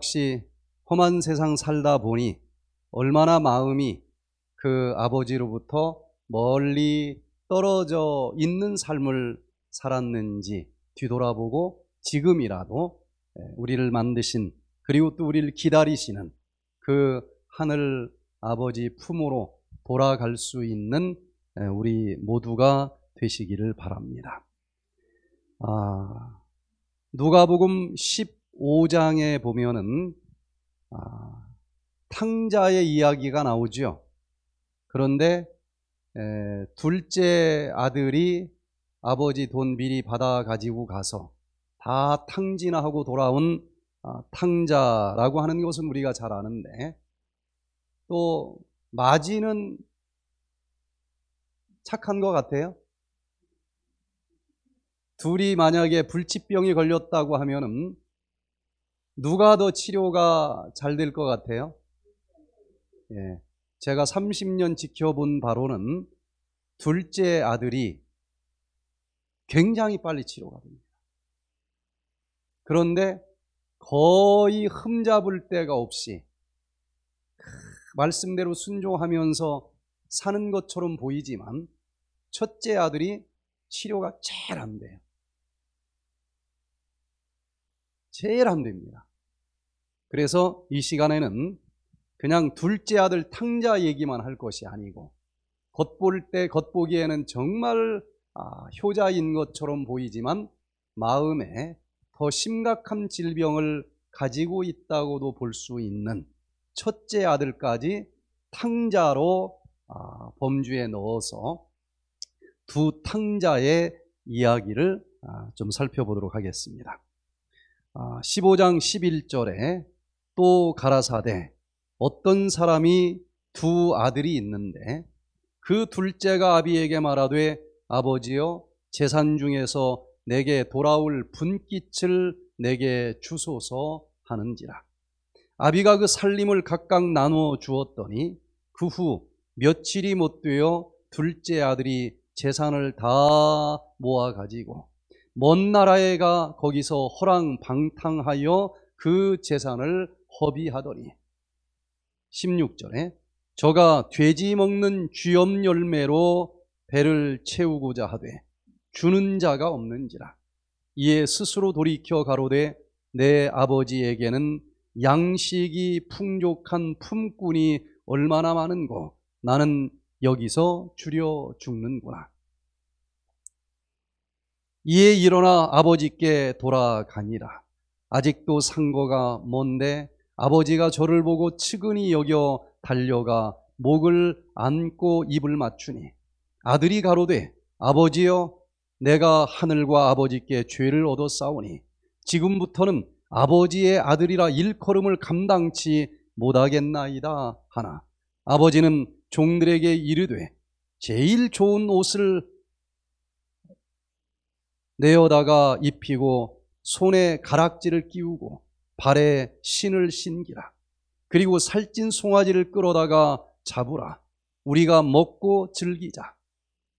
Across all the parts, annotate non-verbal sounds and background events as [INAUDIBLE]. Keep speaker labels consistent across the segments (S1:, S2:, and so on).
S1: 혹시 험한 세상 살다 보니 얼마나 마음이 그 아버지로부터 멀리 떨어져 있는 삶을 살았는지 뒤돌아보고 지금이라도 우리를 만드신 그리고 또 우리를 기다리시는 그 하늘 아버지 품으로 돌아갈 수 있는 우리 모두가 되시기를 바랍니다. 아, 누가복음 15장에 보면은 아, 탕자의 이야기가 나오죠. 그런데 에, 둘째 아들이 아버지 돈 미리 받아 가지고 가서 다 탕진하고 돌아온 아, 탕자라고 하는 것은 우리가 잘 아는데 또 마지는 착한 것 같아요. 둘이 만약에 불치병이 걸렸다고 하면은 누가 더 치료가 잘 될 것 같아요? 예. 제가 30년 지켜본 바로는 둘째 아들이 굉장히 빨리 치료가 됩니다. 그런데 거의 흠잡을 데가 없이 말씀대로 순종하면서 사는 것처럼 보이지만 첫째 아들이 치료가 제일 안 돼요. 제일 안 됩니다. 그래서 이 시간에는 그냥 둘째 아들 탕자 얘기만 할 것이 아니고 겉볼 때 겉보기에는 정말 아, 효자인 것처럼 보이지만 마음에 더 심각한 질병을 가지고 있다고도 볼 수 있는 첫째 아들까지 탕자로 아, 범주에 넣어서 두 탕자의 이야기를 아, 좀 살펴보도록 하겠습니다. 15장 아, 11절에 또 가라사대 어떤 사람이 두 아들이 있는데 그 둘째가 아비에게 말하되 아버지여 재산 중에서 내게 돌아올 분깃을 내게 주소서 하는지라. 아비가 그 살림을 각각 나누어 주었더니 그 후 며칠이 못 되어 둘째 아들이 재산을 다 모아 가지고 먼 나라에 가 거기서 허랑방탕하여 그 재산을 허비하더니 16절에 저가 돼지 먹는 쥐염 열매로 배를 채우고자 하되 주는 자가 없는지라 이에 스스로 돌이켜 가로되 내 아버지에게는 양식이 풍족한 품꾼이 얼마나 많은고 나는 여기서 줄여 죽는구나. 이에 일어나 아버지께 돌아가니라. 아직도 상거가 먼데 아버지가 저를 보고 측은히 여겨 달려가 목을 안고 입을 맞추니 아들이 가로되 아버지여 내가 하늘과 아버지께 죄를 얻어 싸우니 지금부터는 아버지의 아들이라 일컬음을 감당치 못하겠나이다 하나. 아버지는 종들에게 이르되 제일 좋은 옷을 내어다가 입히고 손에 가락지를 끼우고 발에 신을 신기라. 그리고 살찐 송아지를 끌어다가 잡으라. 우리가 먹고 즐기자.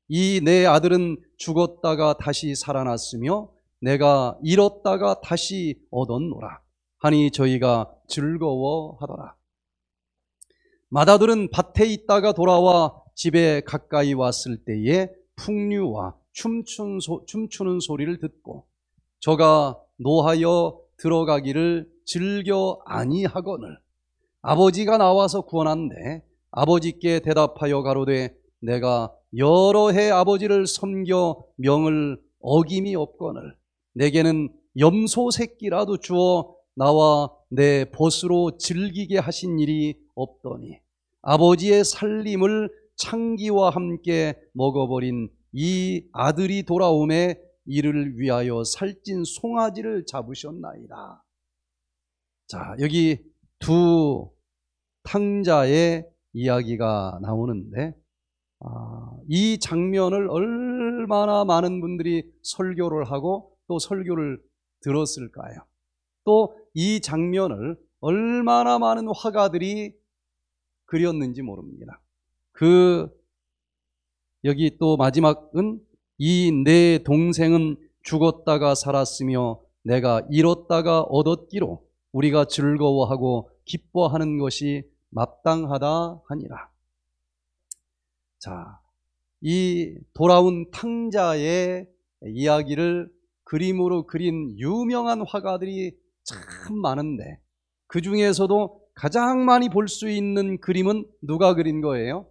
S1: 이 내 아들은 죽었다가 다시 살아났으며 내가 잃었다가 다시 얻었노라. 하니 저희가 즐거워하더라. 마다들은 밭에 있다가 돌아와 집에 가까이 왔을 때에 풍류와 춤춘 소, 춤추는 소리를 듣고 저가 노하여 들어가기를 즐겨 아니하거늘 아버지가 나와서 구원한데 아버지께 대답하여 가로되 내가 여러 해 아버지를 섬겨 명을 어김이 없거늘 내게는 염소 새끼라도 주어 나와 내 벗으로 즐기게 하신 일이 없더니 아버지의 살림을 창기와 함께 먹어버린 이 아들이 돌아옴에 이를 위하여 살찐 송아지를 잡으셨나이다. 자, 여기 두 탕자의 이야기가 나오는데, 아, 이 장면을 얼마나 많은 분들이 설교를 하고 또 설교를 들었을까요? 또 이 장면을 얼마나 많은 화가들이 그렸는지 모릅니다. 그 여기 또 마지막은 이 내 동생은 죽었다가 살았으며 내가 잃었다가 얻었기로 우리가 즐거워하고 기뻐하는 것이 마땅하다 하니라. 자, 이 돌아온 탕자의 이야기를 그림으로 그린 유명한 화가들이 참 많은데 그 중에서도 가장 많이 볼 수 있는 그림은 누가 그린 거예요?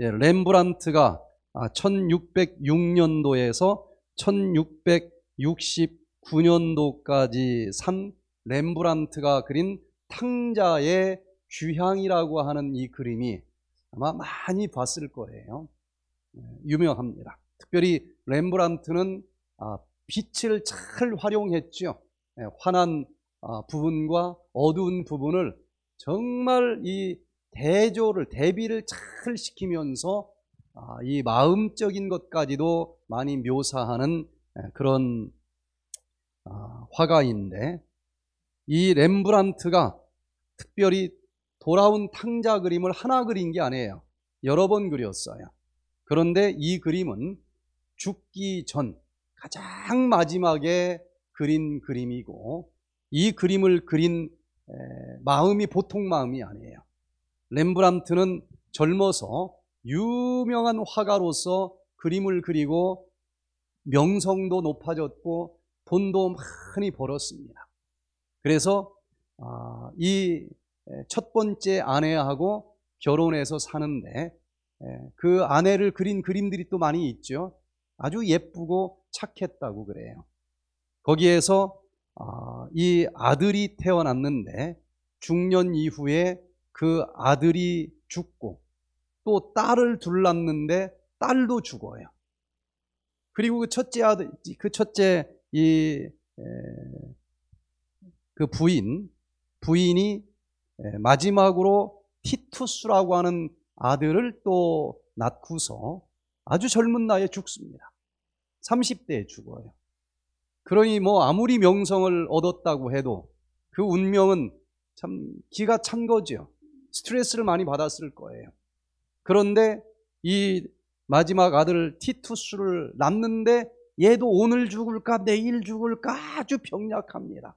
S1: 예, 렘브란트가 1606년도에서 1669년도까지 산 렘브란트가 그린 탕자의 규향이라고 하는 이 그림이 아마 많이 봤을 거예요. 예, 유명합니다. 특별히 렘브란트는 아, 빛을 잘 활용했죠. 예, 환한 아, 부분과 어두운 부분을 정말 이 대조를 대비를 잘 시키면서 아, 이 마음적인 것까지도 많이 묘사하는 예, 그런 화가인데 이 렘브란트가 특별히 돌아온 탕자 그림을 하나 그린 게 아니에요. 여러 번 그렸어요. 그런데 이 그림은 죽기 전 가장 마지막에 그린 그림이고 이 그림을 그린 마음이 보통 마음이 아니에요. 렘브란트는 젊어서 유명한 화가로서 그림을 그리고 명성도 높아졌고 돈도 많이 벌었습니다. 그래서 아, 이첫 번째 아내하고 결혼해서 사는데 그 아내를 그린 그림들이 또 많이 있죠. 아주 예쁘고 착했다고 그래요. 거기에서 아, 이 아들이 태어났는데 중년 이후에 그 아들이 죽고 또 딸을 둘렀는데 딸도 죽어요. 그리고 그 첫째 아들, 그 첫째 이 그 부인, 부인이 마지막으로 티투스라고 하는 아들을 또 낳고서 아주 젊은 나이에 죽습니다. 30대에 죽어요. 그러니 뭐 아무리 명성을 얻었다고 해도 그 운명은 참 기가 찬 거죠. 스트레스를 많이 받았을 거예요. 그런데 이 마지막 아들 티투스를 낳는데 얘도 오늘 죽을까 내일 죽을까 아주 병약합니다.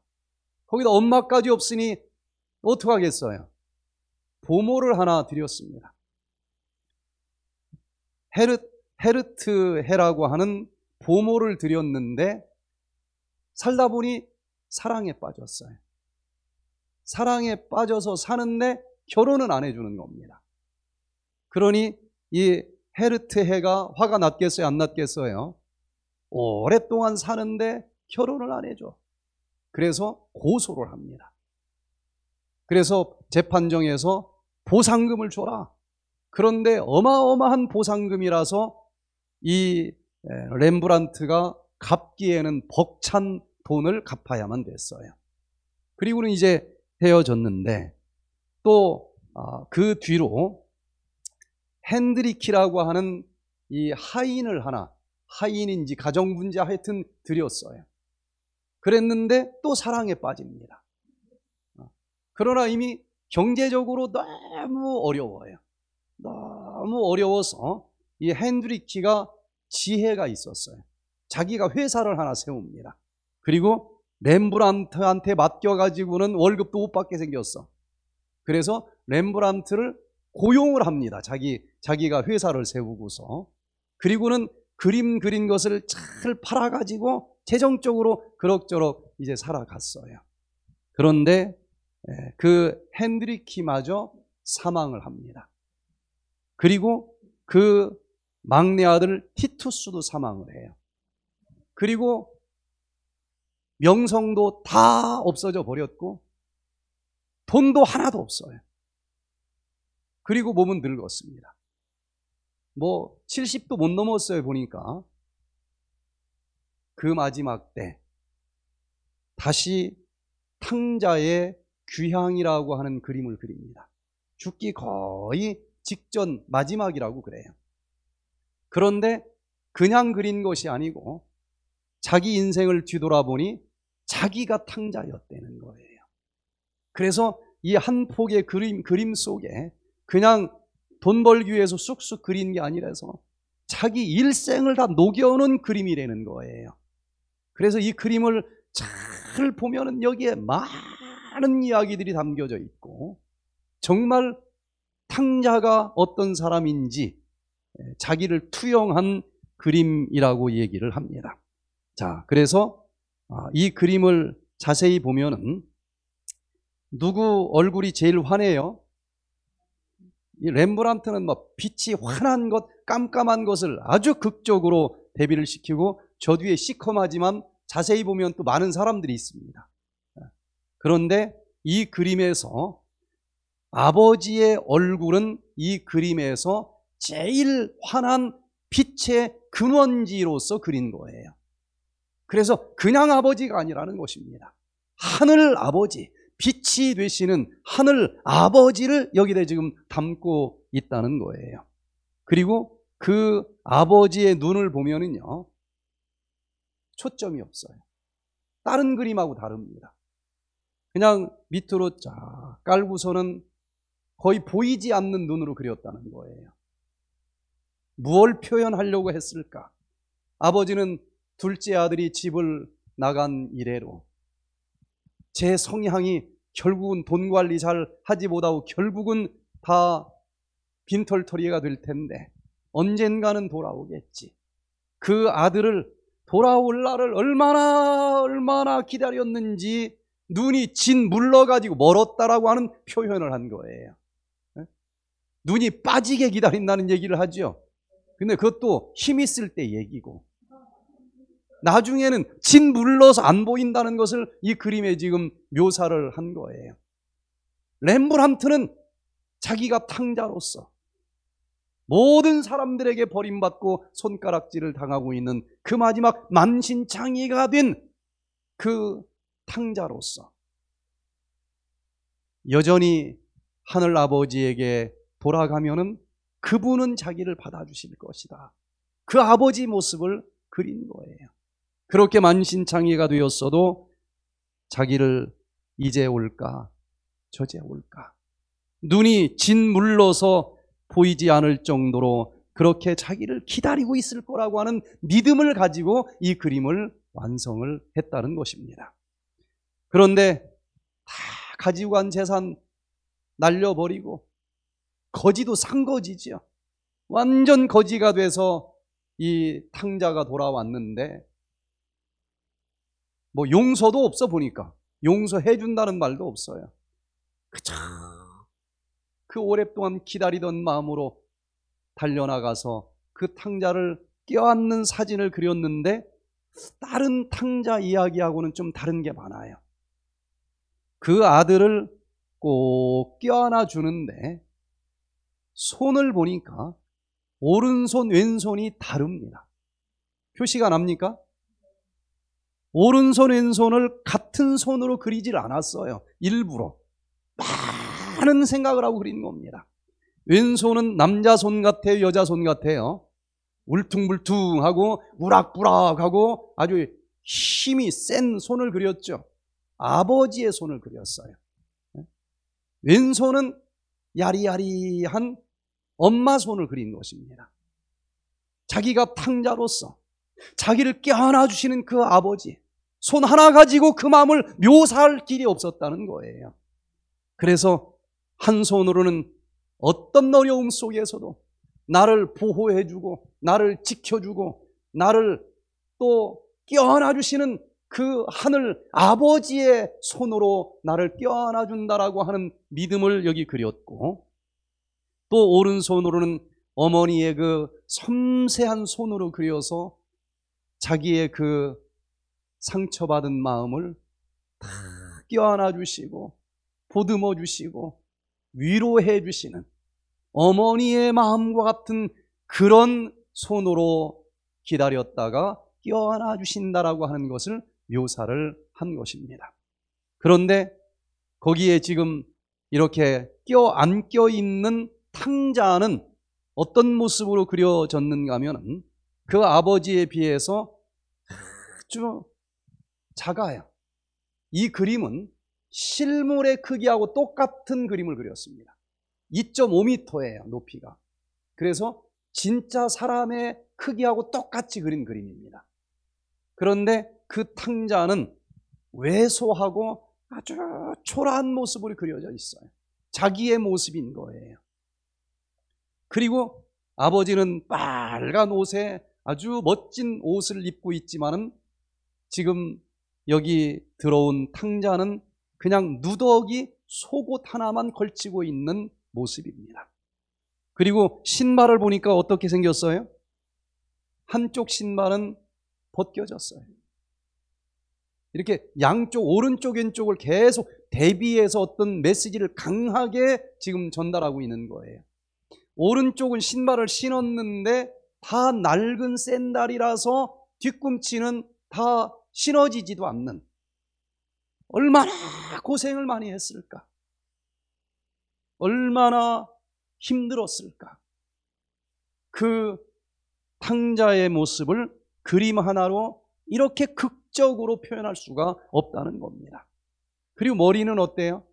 S1: 거기다 엄마까지 없으니 어떡하겠어요? 보모를 하나 드렸습니다. 헤르, 헤르트 해라고 하는 보모를 드렸는데 살다 보니 사랑에 빠졌어요. 사랑에 빠져서 사는데 결혼은 안 해주는 겁니다. 그러니 이 헤르트 해가 화가 났겠어요? 안 났겠어요? 오랫동안 사는데 결혼을 안 해줘. 그래서 고소를 합니다. 그래서 재판정에서 보상금을 줘라. 그런데 어마어마한 보상금이라서 이 렘브란트가 갚기에는 벅찬 돈을 갚아야만 됐어요. 그리고는 이제 헤어졌는데 또그 아, 뒤로 핸드리키라고 하는 이 하인을 하나 하인인지 가정분자 하여튼 드렸어요. 그랬는데 또 사랑에 빠집니다. 어, 그러나 이미 경제적으로 너무 어려워요. 너무 어려워서 이 핸드리키가 지혜가 있었어요. 자기가 회사를 하나 세웁니다. 그리고 렘브란트한테 맡겨가지고는 월급도 못 받게 생겼어. 그래서 렘브란트를 고용을 합니다. 자기, 자기가 회사를 세우고서. 그리고는 그림 그린 것을 잘 팔아가지고 재정적으로 그럭저럭 이제 살아갔어요. 그런데 그 핸드리키마저 사망을 합니다. 그리고 그 막내 아들 티투스도 사망을 해요. 그리고 명성도 다 없어져 버렸고 돈도 하나도 없어요. 그리고 몸은 늙었습니다. 뭐 70도 못 넘었어요 보니까 그 마지막 때 다시 탕자의 귀향이라고 하는 그림을 그립니다. 죽기 거의 직전 마지막이라고 그래요. 그런데 그냥 그린 것이 아니고 자기 인생을 뒤돌아보니 자기가 탕자였다는 거예요. 그래서 이 한 폭의 그림, 그림 속에 그냥 돈 벌기 위해서 쑥쑥 그린 게 아니라서 자기 일생을 다 녹여오는 그림이라는 거예요. 그래서 이 그림을 잘 보면은 여기에 많은 이야기들이 담겨져 있고 정말 탕자가 어떤 사람인지 자기를 투영한 그림이라고 얘기를 합니다. 자, 그래서 아, 이 그림을 자세히 보면은 누구 얼굴이 제일 환해요? 이 렘브란트는 뭐 빛이 환한 것, 깜깜한 것을 아주 극적으로 대비를 시키고 저 뒤에 시커하지만 자세히 보면 또 많은 사람들이 있습니다. 그런데 이 그림에서 아버지의 얼굴은 이 그림에서 제일 환한 빛의 근원지로서 그린 거예요. 그래서 그냥 아버지가 아니라는 것입니다. 하늘 아버지, 빛이 되시는 하늘 아버지를 여기다 지금 담고 있다는 거예요. 그리고 그 아버지의 눈을 보면은요, 초점이 없어요. 다른 그림하고 다릅니다. 그냥 밑으로 쫙 깔고서는 거의 보이지 않는 눈으로 그렸다는 거예요. 무엇을 표현하려고 했을까? 아버지는 둘째 아들이 집을 나간 이래로 제 성향이 결국은 돈 관리 잘 하지 못하고 결국은 다 빈털터리가 될 텐데 언젠가는 돌아오겠지. 그 아들을 돌아올 날을 얼마나 얼마나 기다렸는지 눈이 진 물러가지고 멀었다라고 하는 표현을 한 거예요. 눈이 빠지게 기다린다는 얘기를 하죠. 근데 그것도 힘 있을 때 얘기고 나중에는 진 물러서 안 보인다는 것을 이 그림에 지금 묘사를 한 거예요. 렘브란트는 자기가 탕자로서 모든 사람들에게 버림받고 손가락질을 당하고 있는 그 마지막 만신창이가 된 그 탕자로서 여전히 하늘 아버지에게 돌아가면은 그분은 자기를 받아주실 것이다. 그 아버지 모습을 그린 거예요. 그렇게 만신창이가 되었어도 자기를 이제 올까 저제 올까 눈이 짓물러서 보이지 않을 정도로 그렇게 자기를 기다리고 있을 거라고 하는 믿음을 가지고 이 그림을 완성을 했다는 것입니다. 그런데 다 가지고 간 재산 날려버리고 거지도 산 거지죠. 완전 거지가 돼서 이 탕자가 돌아왔는데 뭐 용서도 없어 보니까 용서해 준다는 말도 없어요. 그저 그 오랫동안 기다리던 마음으로 달려나가서 그 탕자를 껴안는 사진을 그렸는데 다른 탕자 이야기하고는 좀 다른 게 많아요. 그 아들을 꼭 껴안아 주는데 손을 보니까 오른손 왼손이 다릅니다. 표시가 납니까? 오른손 왼손을 같은 손으로 그리질 않았어요. 일부러. 많은 생각을 하고 그린 겁니다. 왼손은 남자 손 같아요, 여자 손 같아요. 울퉁불퉁하고 우락부락하고 아주 힘이 센 손을 그렸죠. 아버지의 손을 그렸어요. 왼손은 야리야리한 엄마 손을 그린 것입니다. 자기가 탕자로서 자기를 껴안아 주시는 그 아버지 손 하나 가지고 그 마음을 묘사할 길이 없었다는 거예요. 그래서 한 손으로는 어떤 어려움 속에서도 나를 보호해주고 나를 지켜주고 나를 또 껴안아 주시는 그 하늘 아버지의 손으로 나를 껴안아 준다라고 하는 믿음을 여기 그렸고 또 오른손으로는 어머니의 그 섬세한 손으로 그려서 자기의 그 상처받은 마음을 다 껴안아 주시고 보듬어 주시고 위로해 주시는 어머니의 마음과 같은 그런 손으로 기다렸다가 껴안아 주신다라고 하는 것을 묘사를 한 것입니다. 그런데 거기에 지금 이렇게 껴 안껴 있는 탕자는 어떤 모습으로 그려졌는가 하면 그 아버지에 비해서 아주 작아요. 이 그림은 실물의 크기하고 똑같은 그림을 그렸습니다. 2.5m예요, 높이가. 그래서 진짜 사람의 크기하고 똑같이 그린 그림입니다. 그런데 그 탕자는 왜소하고 아주 초라한 모습으로 그려져 있어요. 자기의 모습인 거예요. 그리고 아버지는 빨간 옷에 아주 멋진 옷을 입고 있지만은 지금 여기 들어온 탕자는 그냥 누더기 속옷 하나만 걸치고 있는 모습입니다. 그리고 신발을 보니까 어떻게 생겼어요? 한쪽 신발은 벗겨졌어요. 이렇게 양쪽, 오른쪽, 왼쪽을 계속 대비해서 어떤 메시지를 강하게 지금 전달하고 있는 거예요. 오른쪽은 신발을 신었는데 다 낡은 샌달이라서 뒤꿈치는 다 신어지지도 않는 얼마나 고생을 많이 했을까? 얼마나 힘들었을까? 그 탕자의 모습을 그림 하나로 이렇게 극적으로 표현할 수가 없다는 겁니다. 그리고 머리는 어때요?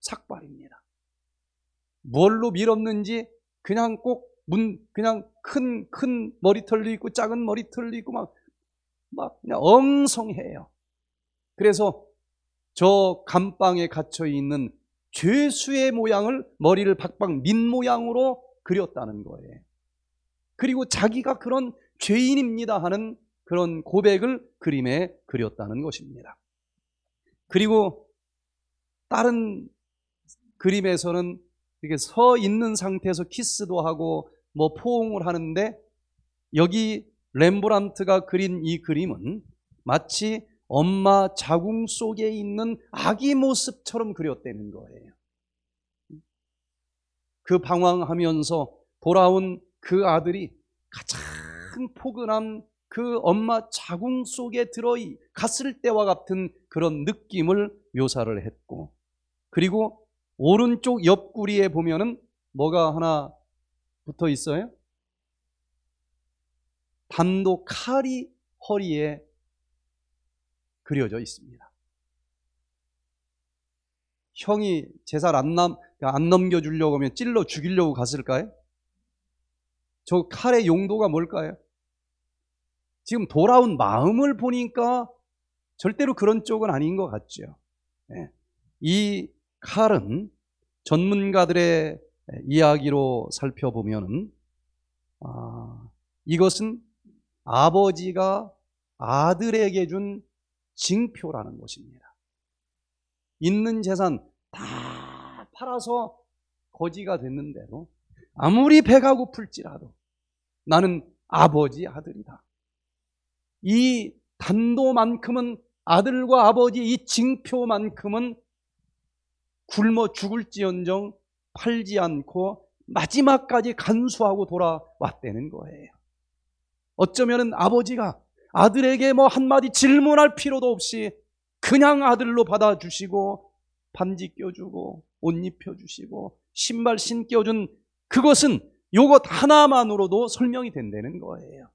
S1: 삭발입니다. 뭘로 밀었는지 그냥 꼭 문, 그냥 큰, 큰 머리털도 있고 작은 머리털도 있고 막, 막 그냥 엉성해요. 그래서 저 감방에 갇혀 있는 죄수의 모양을 머리를 박박 민 모양으로 그렸다는 거예요. 그리고 자기가 그런 죄인입니다 하는 그런 고백을 그림에 그렸다는 것입니다. 그리고 다른 그림에서는 이렇게 서 있는 상태에서 키스도 하고 뭐 포옹을 하는데 여기 렘브란트가 그린 이 그림은 마치 엄마 자궁 속에 있는 아기 모습처럼 그렸다는 거예요. 그 방황하면서 돌아온 그 아들이 가장 포근한 그 엄마 자궁 속에 들어 갔을 때와 같은 그런 느낌을 묘사를 했고 그리고 오른쪽 옆구리에 보면은 뭐가 하나 붙어 있어요? 단도 칼이 허리에 그려져 있습니다. 형이 제살 안, 남, 안 넘겨주려고 하면 찔러 죽이려고 갔을까요? 저 칼의 용도가 뭘까요? 지금 돌아온 마음을 보니까 절대로 그런 쪽은 아닌 것 같죠. 네. 이 칼은 전문가들의 이야기로 살펴보면 아, 이것은 아버지가 아들에게 준 징표라는 것입니다. 있는 재산 다 팔아서 거지가 됐는데도 아무리 배가 고플지라도 나는 아버지 아들이다. 이 단도만큼은 아들과 아버지 이 징표만큼은 굶어 죽을지언정 팔지 않고 마지막까지 간수하고 돌아왔다는 거예요. 어쩌면 아버지가 아들에게 뭐 한마디 질문할 필요도 없이 그냥 아들로 받아주시고 반지 껴주고 옷 입혀주시고 신발 신겨준 그것은 요것 하나만으로도 설명이 된다는 거예요.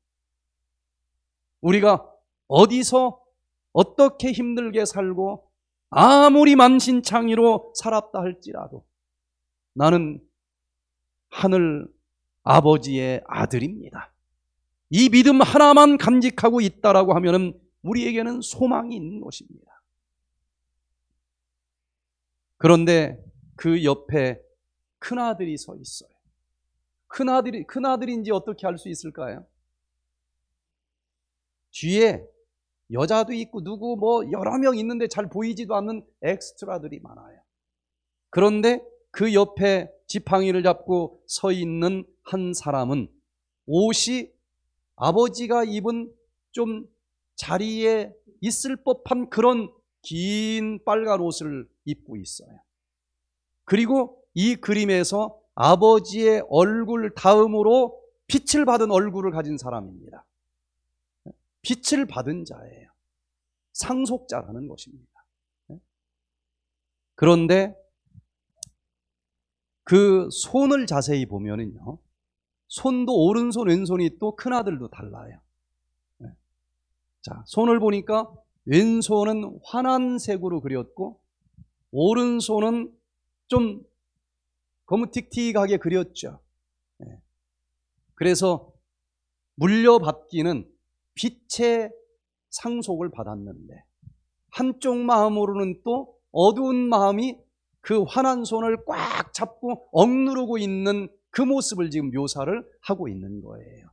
S1: 우리가 어디서 어떻게 힘들게 살고 아무리 만신창이로 살았다 할지라도 나는 하늘 아버지의 아들입니다. 이 믿음 하나만 감직하고 있다라고 하면은 우리에게는 소망이 있는 것입니다. 그런데 그 옆에 큰 아들이 서 있어요. 큰 아들이 큰 아들인지 어떻게 알 수 있을까요? 뒤에 여자도 있고 누구 뭐 여러 명 있는데 잘 보이지도 않는 엑스트라들이 많아요. 그런데 그 옆에 지팡이를 잡고 서 있는 한 사람은 옷이 아버지가 입은 좀 자리에 있을 법한 그런 긴 빨간 옷을 입고 있어요. 그리고 이 그림에서 아버지의 얼굴 다음으로 빛을 받은 얼굴을 가진 사람입니다. 빛을 받은 자예요. 상속자라는 것입니다. 그런데 그 손을 자세히 보면은요, 손도 오른손, 왼손이 또 큰아들도 달라요. 자, 손을 보니까 왼손은 환한 색으로 그렸고, 오른손은 좀 거무틱틱하게 그렸죠. 그래서 물려받기는 빛의 상속을 받았는데 한쪽 마음으로는 또 어두운 마음이 그 환한 손을 꽉 잡고 억누르고 있는 그 모습을 지금 묘사를 하고 있는 거예요.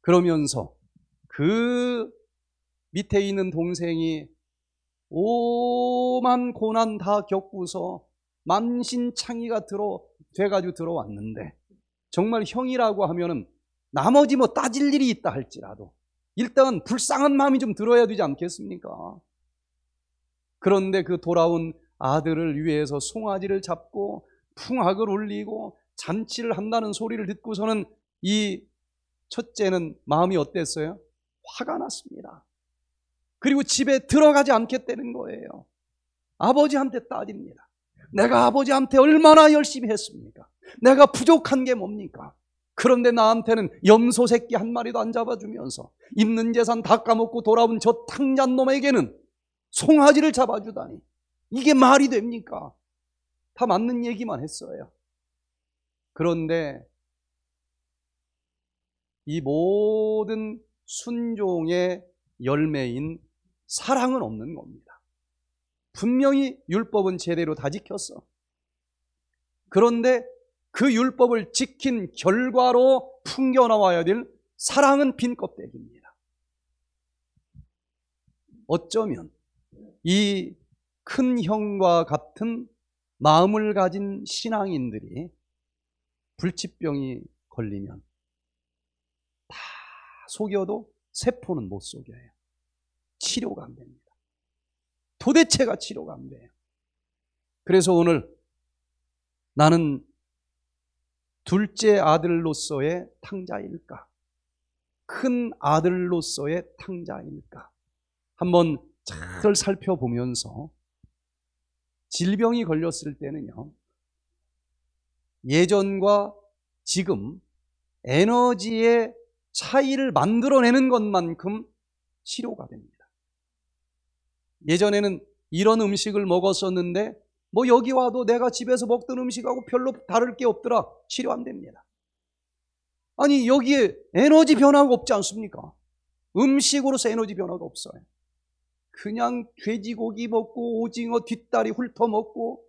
S1: 그러면서 그 밑에 있는 동생이 오만 고난 다 겪고서 만신창이가 들어 돼가지고 들어왔는데 정말 형이라고 하면은 나머지 뭐 따질 일이 있다 할지라도 일단 불쌍한 마음이 좀 들어야 되지 않겠습니까? 그런데 그 돌아온 아들을 위해서 송아지를 잡고 풍악을 울리고 잔치를 한다는 소리를 듣고서는 이 첫째는 마음이 어땠어요? 화가 났습니다. 그리고 집에 들어가지 않겠다는 거예요. 아버지한테 따집니다. 내가 아버지한테 얼마나 열심히 했습니까? 내가 부족한 게 뭡니까? 그런데 나한테는 염소 새끼 한 마리도 안 잡아주면서 있는 재산 다 까먹고 돌아온 저 탕잔 놈에게는 송아지를 잡아주다니 이게 말이 됩니까? 다 맞는 얘기만 했어요. 그런데 이 모든 순종의 열매인 사랑은 없는 겁니다. 분명히 율법은 제대로 다 지켰어. 그런데 그 율법을 지킨 결과로 풍겨나와야 될 사랑은 빈 껍데기입니다. 어쩌면 이 큰 형과 같은 마음을 가진 신앙인들이 불치병이 걸리면 다 속여도 세포는 못 속여요. 치료가 안 됩니다. 도대체가 치료가 안 돼요. 그래서 오늘 나는 둘째 아들로서의 탕자일까? 큰 아들로서의 탕자일까? 한번 잘 살펴보면서 질병이 걸렸을 때는요, 예전과 지금 에너지의 차이를 만들어내는 것만큼 치료가 됩니다. 예전에는 이런 음식을 먹었었는데 뭐 여기 와도 내가 집에서 먹던 음식하고 별로 다를 게 없더라. 치료 안 됩니다. 아니 여기에 에너지 변화가 없지 않습니까? 음식으로서 에너지 변화가 없어요. 그냥 돼지고기 먹고 오징어 뒷다리 훑어 먹고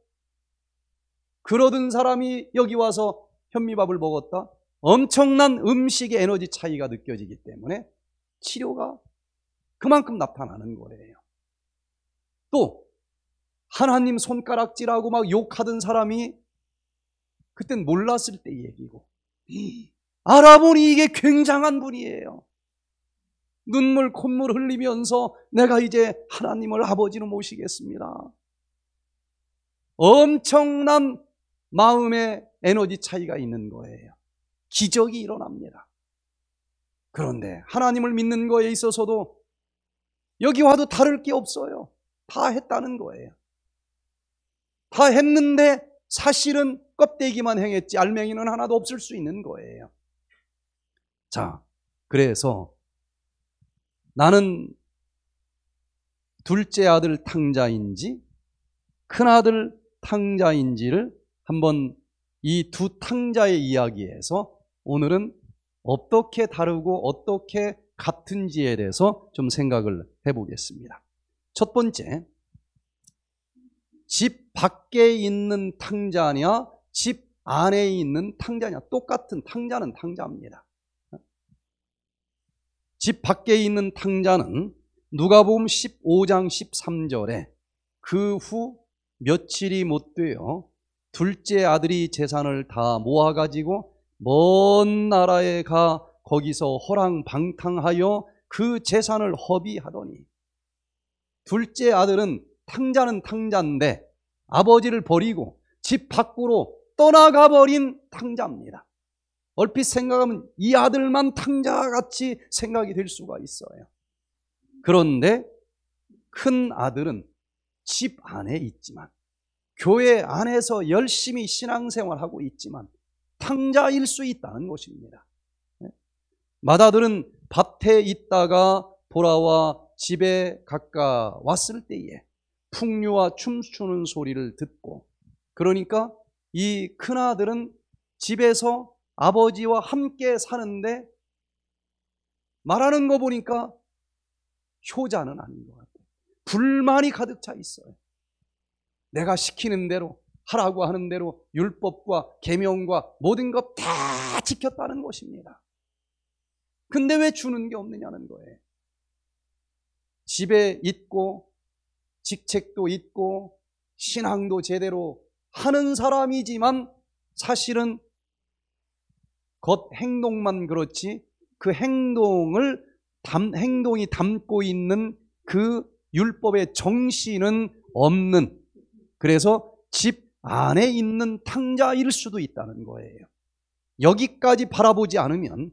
S1: 그러던 사람이 여기 와서 현미밥을 먹었다. 엄청난 음식의 에너지 차이가 느껴지기 때문에 치료가 그만큼 나타나는 거예요. 또 하나님 손가락질하고 막 욕하던 사람이 그땐 몰랐을 때 얘기고 알아보니 이게 굉장한 분이에요. 눈물 콧물 흘리면서 내가 이제 하나님을 아버지로 모시겠습니다. 엄청난 마음의 에너지 차이가 있는 거예요. 기적이 일어납니다. 그런데 하나님을 믿는 거에 있어서도 여기 와도 다를 게 없어요. 다 했다는 거예요. 다 했는데 사실은 껍데기만 행했지 알맹이는 하나도 없을 수 있는 거예요. 자, 그래서 나는 둘째 아들 탕자인지 큰 아들 탕자인지를 한번 이 두 탕자의 이야기에서 오늘은 어떻게 다르고 어떻게 같은지에 대해서 좀 생각을 해보겠습니다. 첫 번째, 집 밖에 있는 탕자냐, 집 안에 있는 탕자냐, 똑같은 탕자는 탕자입니다. 집 밖에 있는 탕자는 누가복음 15장 13절에 그 후 며칠이 못 되어 둘째 아들이 재산을 다 모아가지고 먼 나라에 가 거기서 호랑방탕하여 그 재산을 허비하더니 둘째 아들은 탕자는 탕자인데 아버지를 버리고 집 밖으로 떠나가 버린 탕자입니다. 얼핏 생각하면 이 아들만 탕자같이 생각이 될 수가 있어요. 그런데 큰 아들은 집 안에 있지만 교회 안에서 열심히 신앙생활하고 있지만 탕자일 수 있다는 것입니다. 네? 맏아들은 밭에 있다가 돌아와 집에 가까웠을 때에 풍류와 춤추는 소리를 듣고 그러니까 이 큰아들은 집에서 아버지와 함께 사는데 말하는 거 보니까 효자는 아닌 것 같아요. 불만이 가득 차 있어요. 내가 시키는 대로 하라고 하는 대로 율법과 계명과 모든 것 다 지켰다는 것입니다. 근데 왜 주는 게 없느냐는 거예요. 집에 있고 직책도 있고 신앙도 제대로 하는 사람이지만 사실은 겉 행동만 그렇지 그 행동을 담, 행동이 담고 있는 그 율법의 정신은 없는 그래서 집 안에 있는 탕자일 수도 있다는 거예요. 여기까지 바라보지 않으면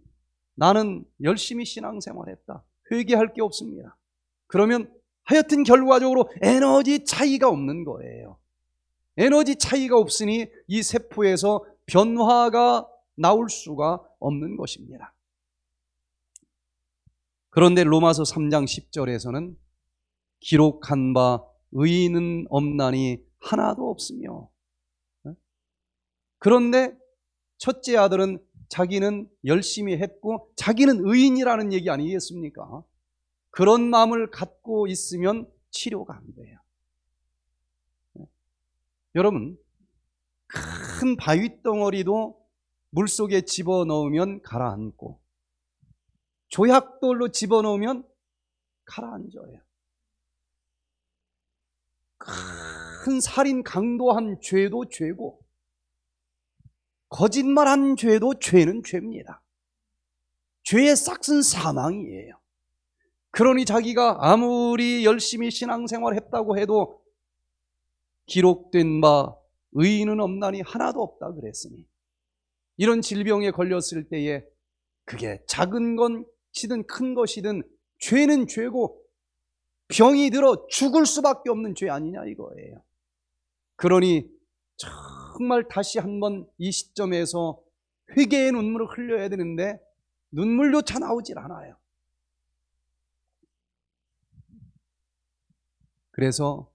S1: 나는 열심히 신앙생활했다. 회개할 게 없습니다. 그러면 하여튼 결과적으로 에너지 차이가 없는 거예요. 에너지 차이가 없으니 이 세포에서 변화가 나올 수가 없는 것입니다. 그런데 로마서 3장 10절에서는 기록한 바 의인은 없나니 하나도 없으며 그런데 첫째 아들은 자기는 열심히 했고 자기는 의인이라는 얘기 아니겠습니까? 그런 마음을 갖고 있으면 치료가 안 돼요. 여러분, 큰 바위 덩어리도 물 속에 집어 넣으면 가라앉고 조약돌로 집어 넣으면 가라앉아요. 큰 살인 강도한 죄도 죄고 거짓말한 죄도 죄는 죄입니다. 죄의 싹은 사망이에요. 그러니 자기가 아무리 열심히 신앙생활 했다고 해도 기록된 바 의인은 없나니 하나도 없다 그랬으니 이런 질병에 걸렸을 때에 그게 작은 것이든 큰 것이든 죄는 죄고 병이 들어 죽을 수밖에 없는 죄 아니냐 이거예요. 그러니 정말 다시 한번 이 시점에서 회개의 눈물을 흘려야 되는데 눈물조차 나오질 않아요. 그래서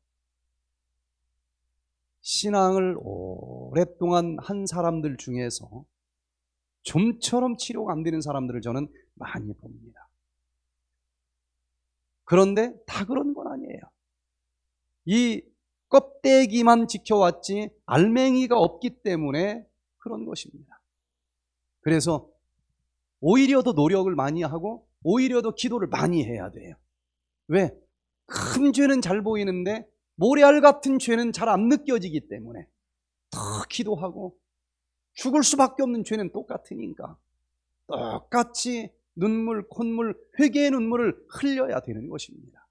S1: 신앙을 오랫동안 한 사람들 중에서 좀처럼 치료가 안 되는 사람들을 저는 많이 봅니다. 그런데 다 그런 건 아니에요. 이 껍데기만 지켜왔지 알맹이가 없기 때문에 그런 것입니다. 그래서 오히려 더 노력을 많이 하고 오히려 더 기도를 많이 해야 돼요. 왜? 큰 죄는 잘 보이는데 모래알 같은 죄는 잘 안 느껴지기 때문에 더 기도하고 죽을 수밖에 없는 죄는 똑같으니까 똑같이 눈물, 콧물, 회개의 눈물을 흘려야 되는 것입니다.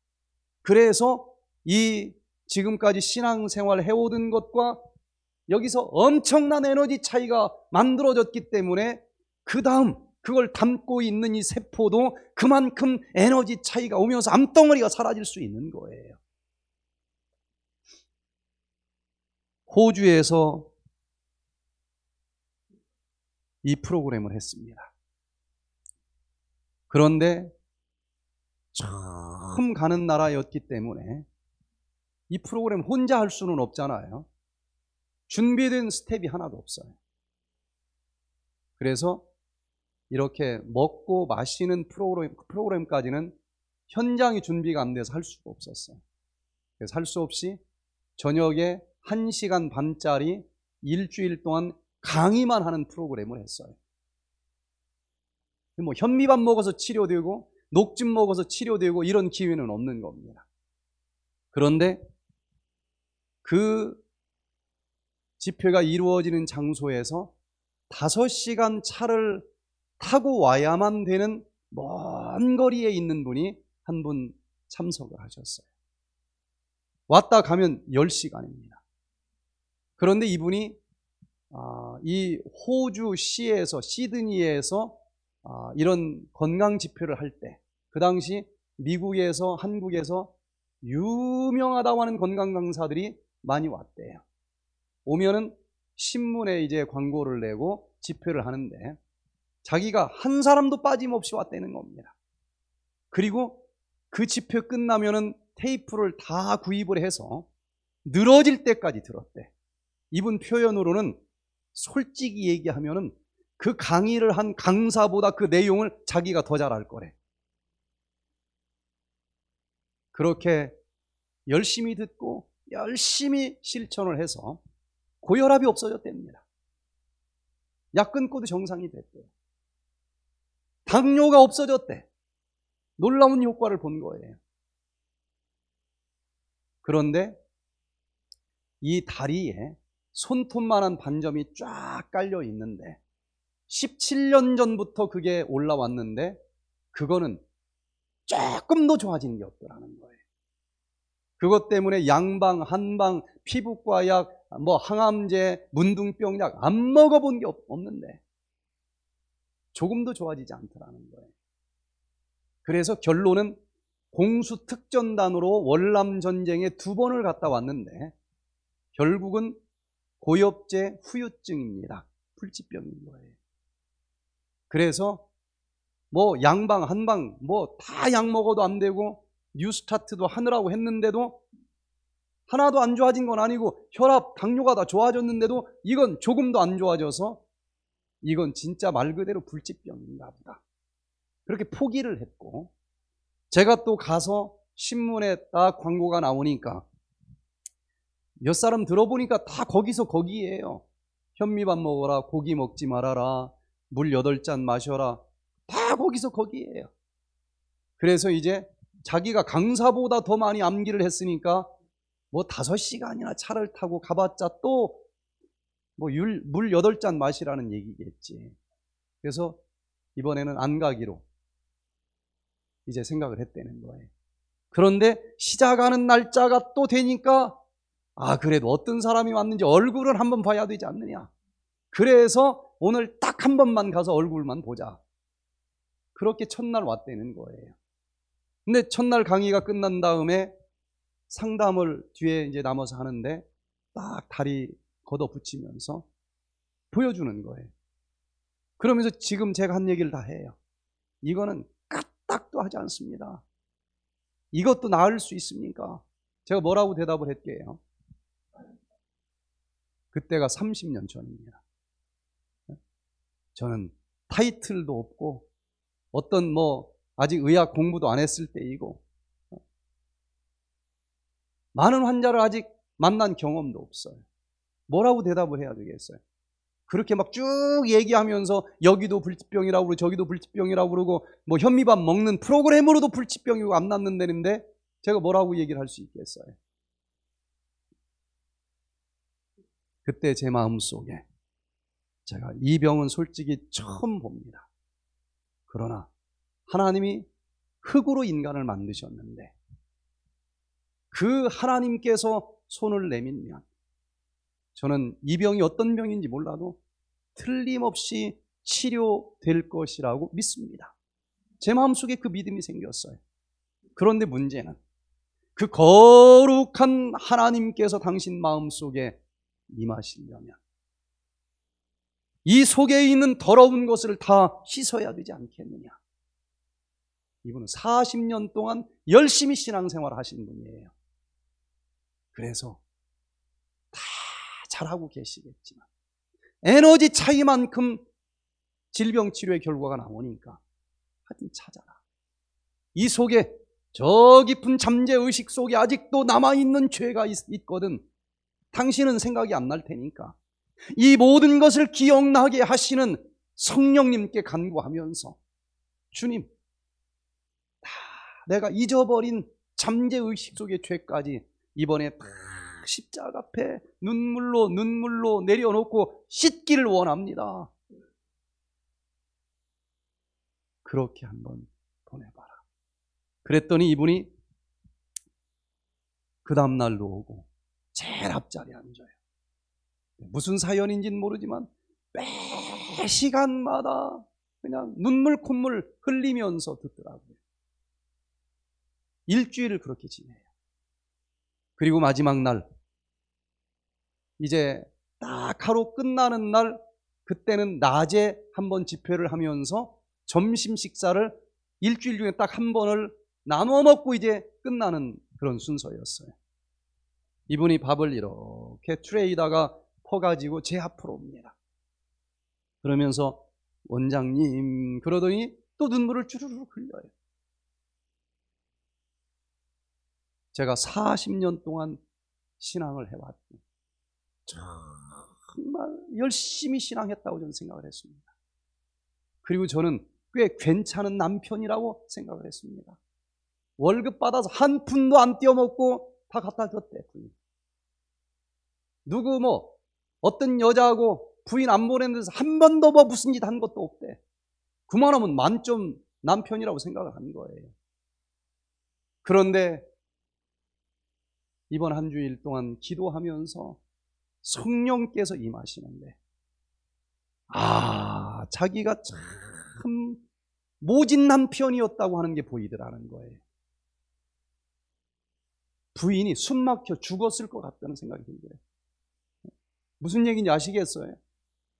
S1: 그래서 이 지금까지 신앙생활 해오던 것과 여기서 엄청난 에너지 차이가 만들어졌기 때문에 그 다음 그걸 담고 있는 이 세포도 그만큼 에너지 차이가 오면서 암덩어리가 사라질 수 있는 거예요. 호주에서 이 프로그램을 했습니다. 그런데 처음 가는 나라였기 때문에 이 프로그램 혼자 할 수는 없잖아요. 준비된 스텝이 하나도 없어요. 그래서 이렇게 먹고 마시는 프로그램, 프로그램까지는 현장이 준비가 안 돼서 할 수가 없었어요. 그래서 할 수 없이 저녁에 1시간 반짜리 일주일 동안 강의만 하는 프로그램을 했어요. 뭐 현미밥 먹어서 치료되고 녹즙 먹어서 치료되고 이런 기회는 없는 겁니다. 그런데 그 집회가 이루어지는 장소에서 5시간 차를 타고 와야만 되는 먼 거리에 있는 분이 한 분 참석을 하셨어요. 왔다 가면 10시간입니다. 그런데 이분이 아, 이 호주 시에서 시드니에서 아, 이런 건강 지표를 할 때 그 당시 미국에서 한국에서 유명하다고 하는 건강 강사들이 많이 왔대요. 오면은 신문에 이제 광고를 내고 집회를 하는데 자기가 한 사람도 빠짐없이 왔다는 겁니다. 그리고 그 집회 끝나면은 테이프를 다 구입을 해서 늘어질 때까지 들었대. 이분 표현으로는 솔직히 얘기하면은 그 강의를 한 강사보다 그 내용을 자기가 더 잘 알 거래. 그렇게 열심히 듣고 열심히 실천을 해서 고혈압이 없어졌답니다. 약 끊고도 정상이 됐대요. 당뇨가 없어졌대. 놀라운 효과를 본 거예요. 그런데 이 다리에 손톱만한 반점이 쫙 깔려 있는데 17년 전부터 그게 올라왔는데 그거는 조금 더 좋아지는 게 없더라는 거예요. 그것 때문에 양방, 한방, 피부과 약, 뭐 항암제, 문둥병 약 안 먹어본 게 없는데 조금도 좋아지지 않더라는 거예요. 그래서 결론은 공수 특전단으로 월남 전쟁에 두 번을 갔다 왔는데 결국은 고엽제 후유증입니다. 불치병인 거예요. 그래서 뭐 양방 한방 뭐 다 약 먹어도 안 되고 뉴스타트도 하느라고 했는데도 하나도 안 좋아진 건 아니고 혈압, 당뇨가 다 좋아졌는데도 이건 조금도 안 좋아져서 이건 진짜 말 그대로 불치병인가 보다. 그렇게 포기를 했고 제가 또 가서 신문에 딱 광고가 나오니까 몇 사람 들어보니까 다 거기서 거기에요. 현미밥 먹어라, 고기 먹지 말아라, 물 여덟 잔 마셔라. 다 거기서 거기에요. 그래서 이제 자기가 강사보다 더 많이 암기를 했으니까 뭐 다섯 시간이나 차를 타고 가봤자 또 뭐 물 여덟 잔 마시라는 얘기겠지. 그래서 이번에는 안 가기로 이제 생각을 했다는 거예요. 그런데 시작하는 날짜가 또 되니까 아, 그래도 어떤 사람이 왔는지 얼굴을 한번 봐야 되지 않느냐. 그래서 오늘 딱 한 번만 가서 얼굴만 보자. 그렇게 첫날 왔다는 거예요. 근데 첫날 강의가 끝난 다음에 상담을 뒤에 이제 남아서 하는데 딱 다리 걷어 붙이면서 보여주는 거예요. 그러면서 지금 제가 한 얘기를 다 해요. 이거는 까딱도 하지 않습니다. 이것도 나을 수 있습니까? 제가 뭐라고 대답을 했게요? 그때가 30년 전입니다. 저는 타이틀도 없고 어떤 뭐 아직 의학 공부도 안 했을 때이고 많은 환자를 아직 만난 경험도 없어요. 뭐라고 대답을 해야 되겠어요? 그렇게 막 쭉 얘기하면서 여기도 불치병이라고 그러고 저기도 불치병이라고 그러고 뭐 현미밥 먹는 프로그램으로도 불치병이고 안 낫는다는데 제가 뭐라고 얘기를 할 수 있겠어요? 그때 제 마음 속에 제가 이 병은 솔직히 처음 봅니다. 그러나 하나님이 흙으로 인간을 만드셨는데 그 하나님께서 손을 내밀면 저는 이 병이 어떤 병인지 몰라도 틀림없이 치료될 것이라고 믿습니다. 제 마음속에 그 믿음이 생겼어요. 그런데 문제는 그 거룩한 하나님께서 당신 마음속에 임하시려면 이 속에 있는 더러운 것을 다 씻어야 되지 않겠느냐. 이분은 40년 동안 열심히 신앙생활 하신 분이에요. 그래서 다 잘하고 계시겠지만 에너지 차이만큼 질병 치료의 결과가 나오니까 하여튼 찾아라. 이 속에 저 깊은 잠재 의식 속에 아직도 남아있는 죄가 있, 거든 당신은 생각이 안 날 테니까 이 모든 것을 기억나게 하시는 성령님께 간구하면서 주님 다 내가 잊어버린 잠재의식 속의 죄까지 이번에 다 십자가 앞에 눈물로 눈물로 내려놓고 씻기를 원합니다. 그렇게 한번 보내봐라. 그랬더니 이분이 그 다음날로 오고 제일 앞자리에 앉아요. 무슨 사연인지는 모르지만 매 시간마다 그냥 눈물 콧물 흘리면서 듣더라고요. 일주일을 그렇게 지내요. 그리고 마지막 날 이제 딱 하루 끝나는 날 그때는 낮에 한 번 집회를 하면서 점심 식사를 일주일 중에 딱 한 번을 나눠 먹고 이제 끝나는 그런 순서였어요. 이분이 밥을 이렇게 트레이다가 퍼가지고 제 앞으로 옵니다. 그러면서 원장님 그러더니 또 눈물을 주르륵 흘려요. 제가 40년 동안 신앙을 해왔고 정말 열심히 신앙했다고 저는 생각을 했습니다. 그리고 저는 꽤 괜찮은 남편이라고 생각을 했습니다. 월급 받아서 한 푼도 안 떼어먹고 다 갖다 줬대. 누구 뭐 어떤 여자하고 부인 안 보내는 데서 한 번도 뭐 무슨 짓 한 것도 없대. 그만하면 만점 남편이라고 생각을 한 거예요. 그런데 이번 한 주일 동안 기도하면서 성령께서 임하시는데, 아, 자기가 참 모진 남편이었다고 하는 게 보이더라는 거예요. 부인이 숨 막혀 죽었을 것 같다는 생각이 들더래요. 무슨 얘기인지 아시겠어요?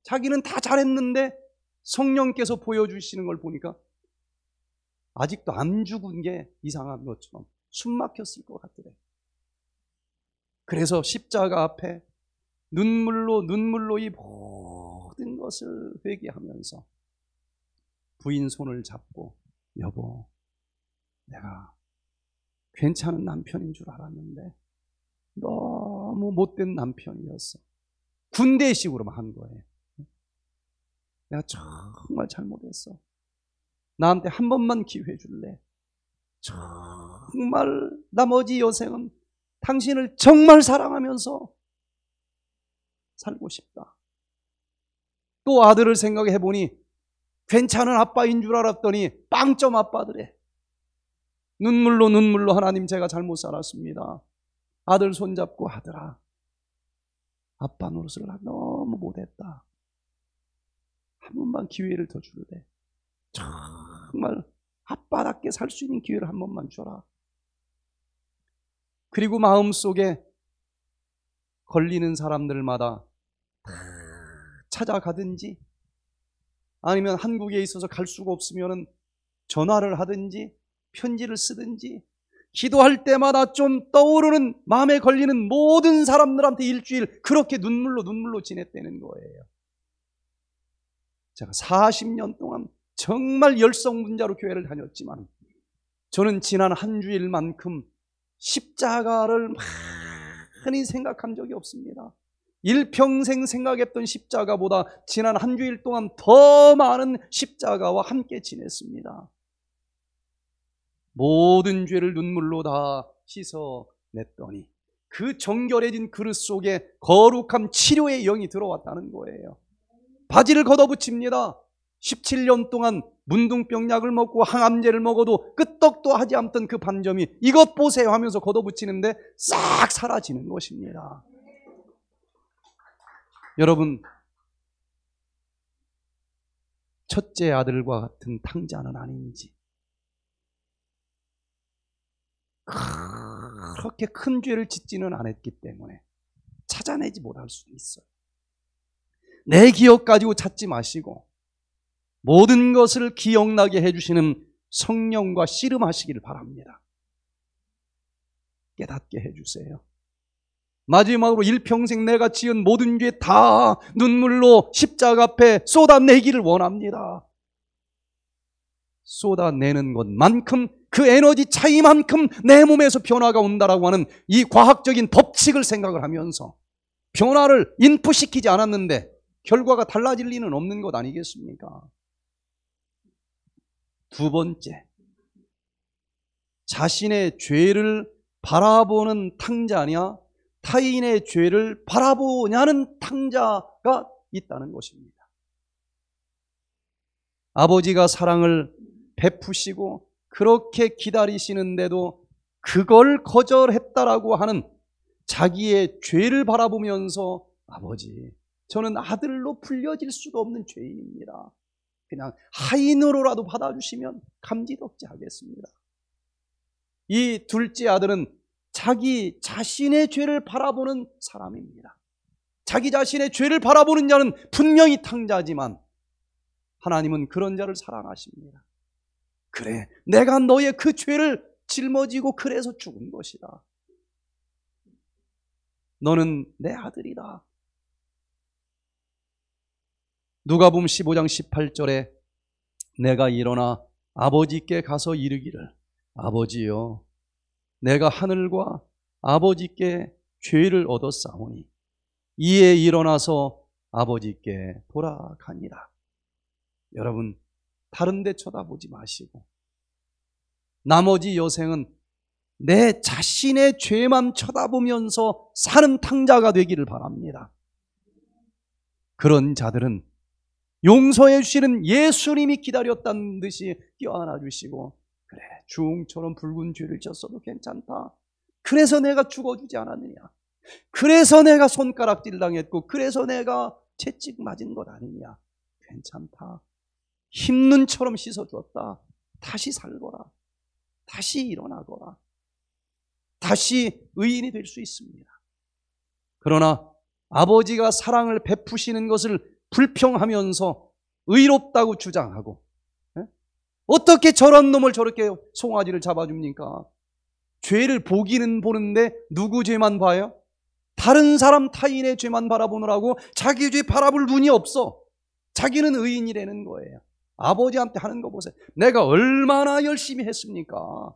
S1: 자기는 다 잘했는데 성령께서 보여주시는 걸 보니까 아직도 안 죽은 게 이상한 것처럼 숨 막혔을 것 같더래. 그래서 십자가 앞에 눈물로 눈물로 이 모든 것을 회개하면서 부인 손을 잡고 여보 내가 괜찮은 남편인 줄 알았는데 너무 못된 남편이었어. 군대식으로만 한 거예요. 내가 정말 잘못했어. 나한테 한 번만 기회 줄래? 정말 나머지 여생은 당신을 정말 사랑하면서 살고 싶다. 또 아들을 생각해 보니 괜찮은 아빠인 줄 알았더니 빵점 아빠들의 눈물로 눈물로 하나님 제가 잘못 살았습니다. 아들 손잡고 아들아 아빠 노릇을 너무 못했다. 한 번만 기회를 더 줄래. 정말 아빠답게 살 수 있는 기회를 한 번만 줘라. 그리고 마음속에 걸리는 사람들마다 찾아가든지 아니면 한국에 있어서 갈 수가 없으면 전화를 하든지 편지를 쓰든지 기도할 때마다 좀 떠오르는 마음에 걸리는 모든 사람들한테 일주일 그렇게 눈물로 눈물로 지냈다는 거예요. 제가 40년 동안 정말 열성분자로 교회를 다녔지만 저는 지난 한 주일만큼 십자가를 많이 생각한 적이 없습니다. 일평생 생각했던 십자가보다 지난 한 주일 동안 더 많은 십자가와 함께 지냈습니다. 모든 죄를 눈물로 다 씻어냈더니 그 정결해진 그릇 속에 거룩함 치료의 영이 들어왔다는 거예요. 바지를 걷어붙입니다. 17년 동안 문둥병약을 먹고 항암제를 먹어도 끄떡도 하지 않던 그 반점이 이것 보세요 하면서 걷어붙이는데 싹 사라지는 것입니다. 여러분, 첫째 아들과 같은 탕자는 아닌지, 그렇게 큰 죄를 짓지는 않았기 때문에 찾아내지 못할 수도 있어요. 내 기억 가지고 찾지 마시고 모든 것을 기억나게 해주시는 성령과 씨름하시기를 바랍니다. 깨닫게 해주세요. 마지막으로 일평생 내가 지은 모든 죄 다 눈물로 십자가 앞에 쏟아내기를 원합니다. 쏟아내는 것만큼 그 에너지 차이만큼 내 몸에서 변화가 온다라고 하는 이 과학적인 법칙을 생각을 하면서 변화를 인풋시키지 않았는데 결과가 달라질 리는 없는 것 아니겠습니까? 두 번째, 자신의 죄를 바라보는 탕자냐, 타인의 죄를 바라보냐는 탕자가 있다는 것입니다. 아버지가 사랑을 베푸시고 그렇게 기다리시는데도 그걸 거절했다라고 하는 자기의 죄를 바라보면서 아버지, 저는 아들로 풀려질 수도 없는 죄인입니다. 그냥 하인으로라도 받아주시면 감지덕지 하겠습니다. 이 둘째 아들은 자기 자신의 죄를 바라보는 사람입니다. 자기 자신의 죄를 바라보는 자는 분명히 탕자지만 하나님은 그런 자를 사랑하십니다. 그래, 내가 너의 그 죄를 짊어지고 그래서 죽은 것이다. 너는 내 아들이다. 누가복음 15장 18절에 내가 일어나 아버지께 가서 이르기를 아버지여 내가 하늘과 아버지께 죄를 얻었사오니 이에 일어나서 아버지께 돌아가니라. 여러분 다른 데 쳐다보지 마시고 나머지 여생은 내 자신의 죄만 쳐다보면서 사는 탕자가 되기를 바랍니다. 그런 자들은 용서해 주시는 예수님이 기다렸다는 듯이 껴안아 주시고 그래 주홍처럼 붉은 죄를 졌어도 괜찮다. 그래서 내가 죽어주지 않았느냐. 그래서 내가 손가락질 당했고 그래서 내가 채찍 맞은 것 아니냐. 괜찮다. 힘눈처럼 씻어주었다. 다시 살거라. 다시 일어나거라. 다시 의인이 될 수 있습니다. 그러나 아버지가 사랑을 베푸시는 것을 불평하면서 의롭다고 주장하고 예? 어떻게 저런 놈을 저렇게 송아지를 잡아줍니까? 죄를 보기는 보는데 누구 죄만 봐요? 다른 사람 타인의 죄만 바라보느라고 자기 죄 바라볼 눈이 없어. 자기는 의인이라는 거예요. 아버지한테 하는 거 보세요. 내가 얼마나 열심히 했습니까?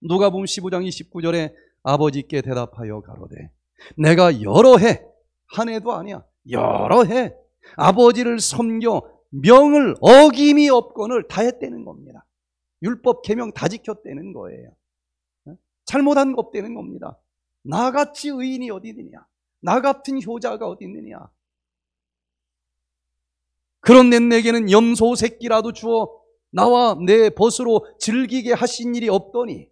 S1: 누가 보면 15장 29절에 아버지께 대답하여 가로되 내가 여러 해, 한 해도 아니야. 여러 해 아버지를 섬겨 명을 어김이 없건을 다 했다는 겁니다. 율법 계명 다 지켰다는 거예요. 잘못한 거 없다는 겁니다. 나같이 의인이 어디 있느냐? 나 같은 효자가 어디 있느냐? 그런데 내게는 염소 새끼라도 주어 나와 내 벗으로 즐기게 하신 일이 없더니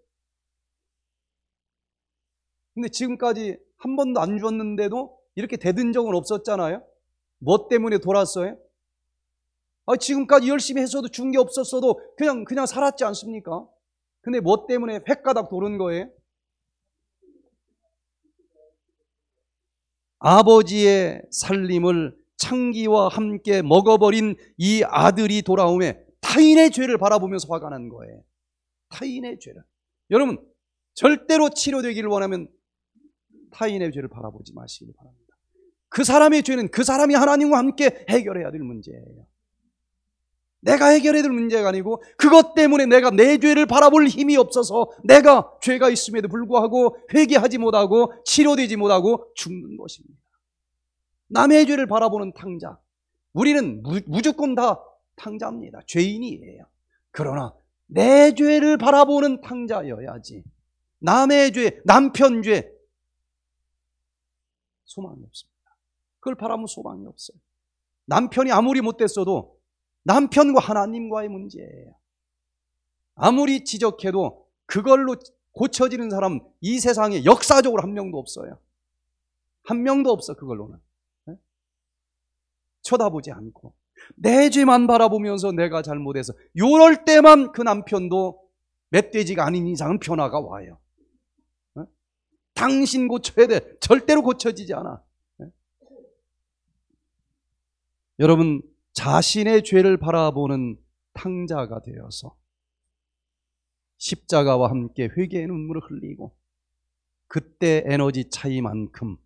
S1: 근데 지금까지 한 번도 안 주었는데도 이렇게 대든 적은 없었잖아요. 뭐 때문에 돌았어요? 아, 지금까지 열심히 했어도 준 게 없었어도 그냥 그냥 살았지 않습니까? 근데 뭐 때문에 횟가닥 도는 거예요? 아버지의 살림을 창기와 함께 먹어버린 이 아들이 돌아오매 타인의 죄를 바라보면서 화가 난 거예요. 타인의 죄를. 여러분, 절대로 치료되기를 원하면 타인의 죄를 바라보지 마시길 바랍니다. 그 사람의 죄는 그 사람이 하나님과 함께 해결해야 될 문제예요. 내가 해결해야 될 문제가 아니고 그것 때문에 내가 내 죄를 바라볼 힘이 없어서 내가 죄가 있음에도 불구하고 회개하지 못하고 치료되지 못하고 죽는 것입니다. 남의 죄를 바라보는 탕자. 우리는 무, 조건 다 탕자입니다. 죄인이에요. 그러나 내 죄를 바라보는 탕자여야지. 남의 죄, 남편 죄 소망이 없습니다. 그걸 바라면 소망이 없어요. 남편이 아무리 못됐어도 남편과 하나님과의 문제예요. 아무리 지적해도 그걸로 고쳐지는 사람 이 세상에 역사적으로 한 명도 없어요. 한 명도 없어 그걸로는. 네? 쳐다보지 않고 내 죄만 바라보면서 내가 잘못해서 요럴 때만 그 남편도 멧돼지가 아닌 이상은 변화가 와요. 네? 당신 고쳐야 돼. 절대로 고쳐지지 않아. 여러분 자신의 죄를 바라보는 탕자가 되어서 십자가와 함께 회개의 눈물을 흘리고 그때 에너지 차이만큼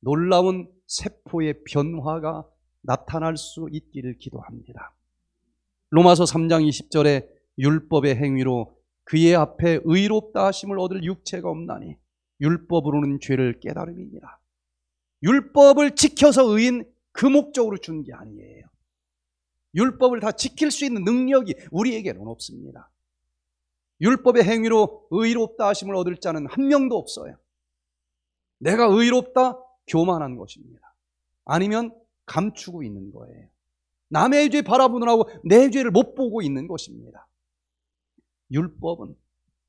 S1: 놀라운 세포의 변화가 나타날 수 있기를 기도합니다. 로마서 3장 20절에 율법의 행위로 그의 앞에 의롭다 하심을 얻을 육체가 없나니 율법으로는 죄를 깨달음이니라. 율법을 지켜서 의인 그 목적으로 준 게 아니에요. 율법을 다 지킬 수 있는 능력이 우리에게는 없습니다. 율법의 행위로 의롭다 하심을 얻을 자는 한 명도 없어요. 내가 의롭다 교만한 것입니다. 아니면 감추고 있는 거예요. 남의 죄 바라보느라고 내 죄를 못 보고 있는 것입니다. 율법은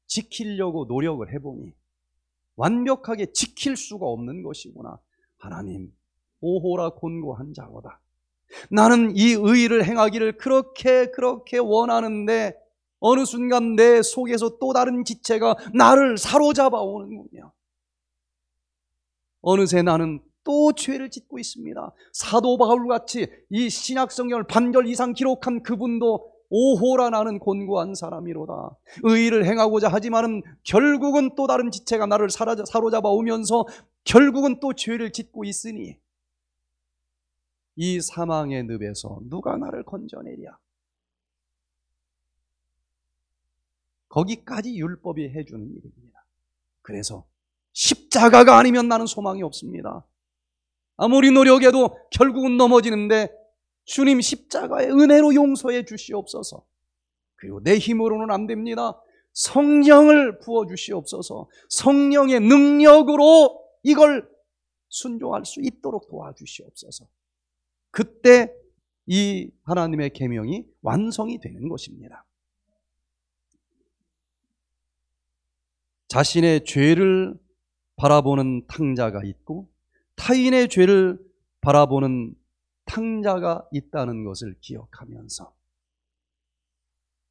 S1: 지키려고 노력을 해보니 완벽하게 지킬 수가 없는 것이구나. 하나님, 오호라 곤고한 자로다. 나는 이 의를 행하기를 그렇게 그렇게 원하는데 어느 순간 내 속에서 또 다른 지체가 나를 사로잡아 오는군요. 어느새 나는 또 죄를 짓고 있습니다. 사도 바울 같이 이 신약 성경을 반절 이상 기록한 그분도 오호라 나는 곤고한 사람이로다. 의를 행하고자 하지만은 결국은 또 다른 지체가 나를 사로잡아 오면서 결국은 또 죄를 짓고 있으니 이 사망의 늪에서 누가 나를 건져내랴? 거기까지 율법이 해주는 일입니다. 그래서 십자가가 아니면 나는 소망이 없습니다. 아무리 노력해도 결국은 넘어지는데 주님 십자가의 은혜로 용서해 주시옵소서. 그리고 내 힘으로는 안 됩니다. 성령을 부어 주시옵소서. 성령의 능력으로 이걸 순종할 수 있도록 도와주시옵소서. 그때 이 하나님의 계명이 완성이 되는 것입니다. 자신의 죄를 바라보는 탕자가 있고 타인의 죄를 바라보는 탕자가 있다는 것을 기억하면서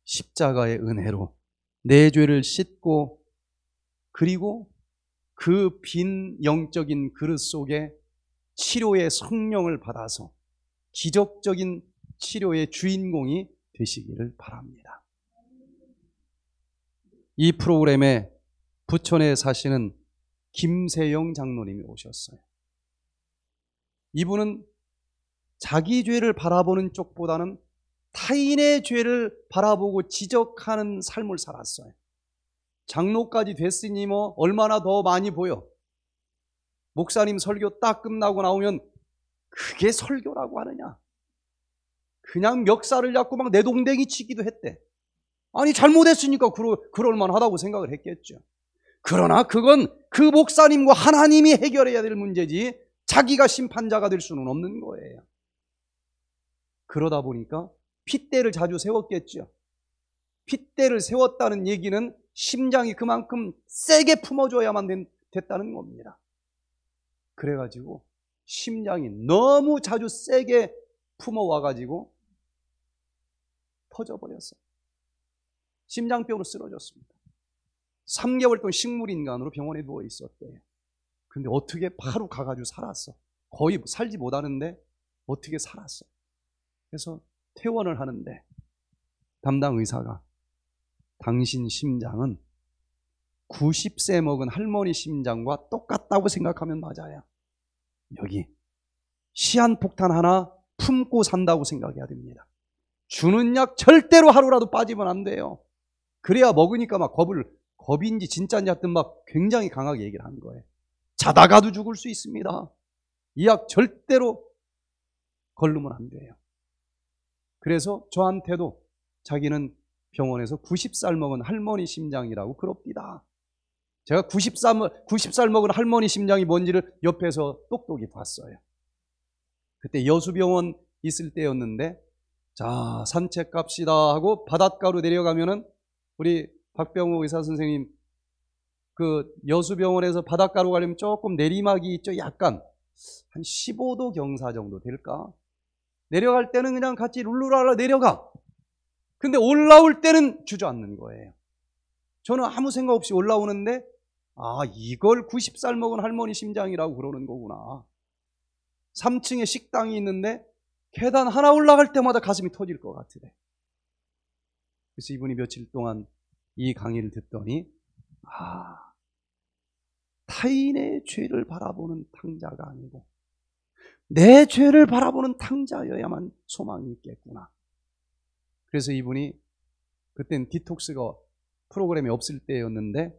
S1: 십자가의 은혜로 내 죄를 씻고 그리고 그 빈 영적인 그릇 속에 치료의 성령을 받아서 기적적인 치료의 주인공이 되시기를 바랍니다. 이 프로그램에 부천에 사시는 김세영 장로님이 오셨어요. 이분은 자기 죄를 바라보는 쪽보다는 타인의 죄를 바라보고 지적하는 삶을 살았어요. 장로까지 됐으니 뭐 얼마나 더 많이 보여. 목사님 설교 딱 끝나고 나오면 그게 설교라고 하느냐. 그냥 멱살을 잡고 막 내동댕이 치기도 했대. 아니 잘못했으니까 그럴, 그럴만하다고 생각을 했겠죠. 그러나 그건 그 목사님과 하나님이 해결해야 될 문제지 자기가 심판자가 될 수는 없는 거예요. 그러다 보니까 핏대를 자주 세웠겠죠. 핏대를 세웠다는 얘기는 심장이 그만큼 세게 품어줘야만 됐다는 겁니다. 그래가지고 심장이 너무 자주 세게 품어와가지고 터져버렸어요. 심장병으로 쓰러졌습니다. 3개월 동안 식물인간으로 병원에 누워 있었대요. 근데 어떻게 바로 가가지고 살았어. 거의 살지 못하는데 어떻게 살았어. 그래서 퇴원을 하는데 담당 의사가 당신 심장은 90세 먹은 할머니 심장과 똑같다고 생각하면 맞아요. 여기 시한폭탄 하나 품고 산다고 생각해야 됩니다. 주는 약 절대로 하루라도 빠지면 안 돼요. 그래야 먹으니까 막 겁을 겁인지 진짜인지 하여튼 막 굉장히 강하게 얘기를 하는 거예요. 자다가도 죽을 수 있습니다. 이 약 절대로 걸르면 안 돼요. 그래서 저한테도 자기는 병원에서 90살 먹은 할머니 심장이라고 그럽니다. 제가 90살, 90살 먹은 할머니 심장이 뭔지를 옆에서 똑똑히 봤어요. 그때 여수병원 있을 때였는데, 자, 산책 갑시다 하고 바닷가로 내려가면은 우리 박병호 의사 선생님 그 여수병원에서 바닷가로 가려면 조금 내리막이 있죠. 약간 한 15도 경사 정도 될까? 내려갈 때는 그냥 같이 룰루랄라 내려가. 근데 올라올 때는 주저앉는 거예요. 저는 아무 생각 없이 올라오는데 아 이걸 90살 먹은 할머니 심장이라고 그러는 거구나. 3층에 식당이 있는데 계단 하나 올라갈 때마다 가슴이 터질 것 같으래. 그래서 이분이 며칠 동안 이 강의를 듣더니 아 타인의 죄를 바라보는 탕자가 아니고 내 죄를 바라보는 탕자여야만 소망이 있겠구나. 그래서 이분이 그땐 디톡스가 프로그램이 없을 때였는데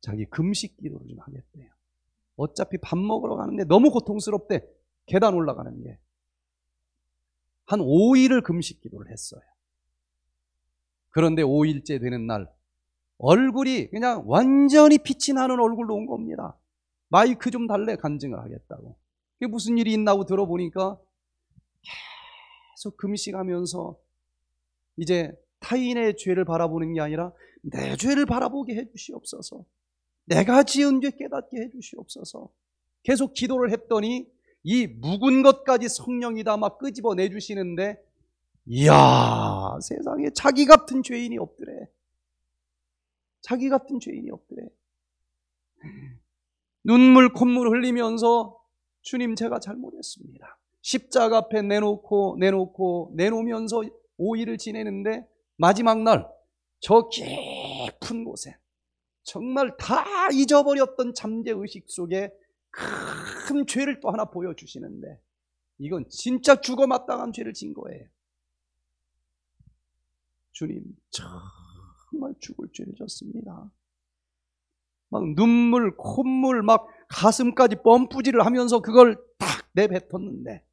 S1: 자기 금식 기도를 좀 하겠대요. 어차피 밥 먹으러 가는데 너무 고통스럽대. 계단 올라가는 게. 한 5일을 금식 기도를 했어요. 그런데 5일째 되는 날 얼굴이 그냥 완전히 빛이 나는 얼굴로 온 겁니다. 마이크 좀 달래 간증을 하겠다고. 그게 무슨 일이 있나고 들어보니까 계속 금식하면서 이제 타인의 죄를 바라보는 게 아니라 내 죄를 바라보게 해주시옵소서. 내가 지은 죄 깨닫게 해주시옵소서. 계속 기도를 했더니 이 묵은 것까지 성령이 다 막 끄집어 내 주시는데 이야 세상에 자기 같은 죄인이 없더래. 자기 같은 죄인이 없더래. 눈물 콧물 흘리면서 주님 제가 잘못했습니다. 십자가 앞에 내놓고 내놓고 내놓으면서 5일을 지내는데 마지막 날 저 깊은 곳에 정말 다 잊어버렸던 잠재의식 속에 큰 죄를 또 하나 보여주시는데 이건 진짜 죽어 마땅한 죄를 진 거예요. 주님, 정말 죽을 죄를 졌습니다. 막 눈물, 콧물, 막 가슴까지 펌프질을 하면서 그걸 딱 내뱉었는데,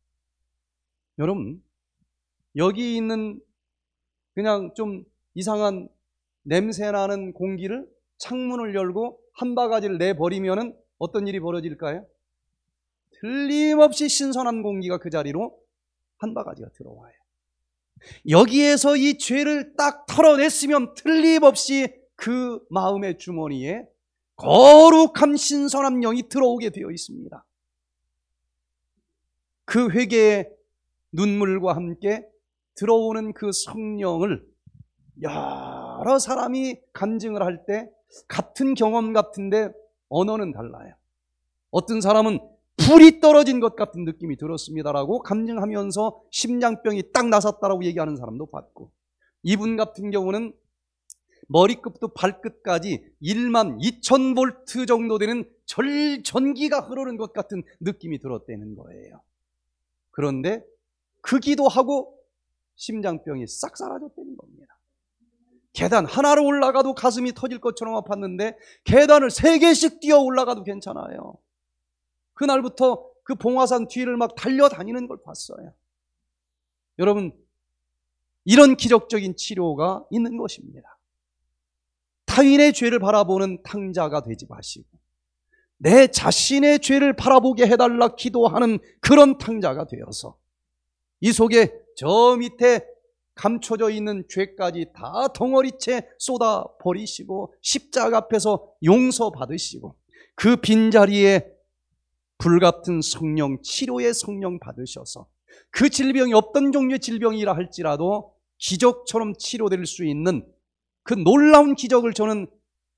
S1: 여러분, 여기 있는 그냥 좀 이상한 냄새나는 공기를 창문을 열고 한 바가지를 내버리면은 어떤 일이 벌어질까요? 틀림없이 신선한 공기가 그 자리로 한 바가지가 들어와요. 여기에서 이 죄를 딱 털어냈으면 틀림없이 그 마음의 주머니에 거룩한 신선한 영이 들어오게 되어 있습니다. 그 회개의 눈물과 함께 들어오는 그 성령을 여러 사람이 간증을 할 때 같은 경험 같은데 언어는 달라요. 어떤 사람은 불이 떨어진 것 같은 느낌이 들었습니다라고 감정하면서 심장병이 딱 나섰다라고 얘기하는 사람도 봤고 이분 같은 경우는 머리끝부터 발끝까지 1만 2천 볼트 정도 되는 절 전기가 흐르는 것 같은 느낌이 들었다는 거예요. 그런데 그 기도하고 심장병이 싹 사라졌다는 겁니다. 계단 하나로 올라가도 가슴이 터질 것처럼 아팠는데 계단을 세 개씩 뛰어 올라가도 괜찮아요. 그날부터 그 봉화산 뒤를 막 달려다니는 걸 봤어요. 여러분, 이런 기적적인 치료가 있는 것입니다. 타인의 죄를 바라보는 탕자가 되지 마시고, 내 자신의 죄를 바라보게 해달라 기도하는 그런 탕자가 되어서, 이 속에 저 밑에 감춰져 있는 죄까지 다 덩어리채 쏟아 버리시고, 십자가 앞에서 용서 받으시고, 그 빈자리에 불같은 성령, 치료의 성령 받으셔서 그 질병이 어떤 종류의 질병이라 할지라도 기적처럼 치료될 수 있는 그 놀라운 기적을 저는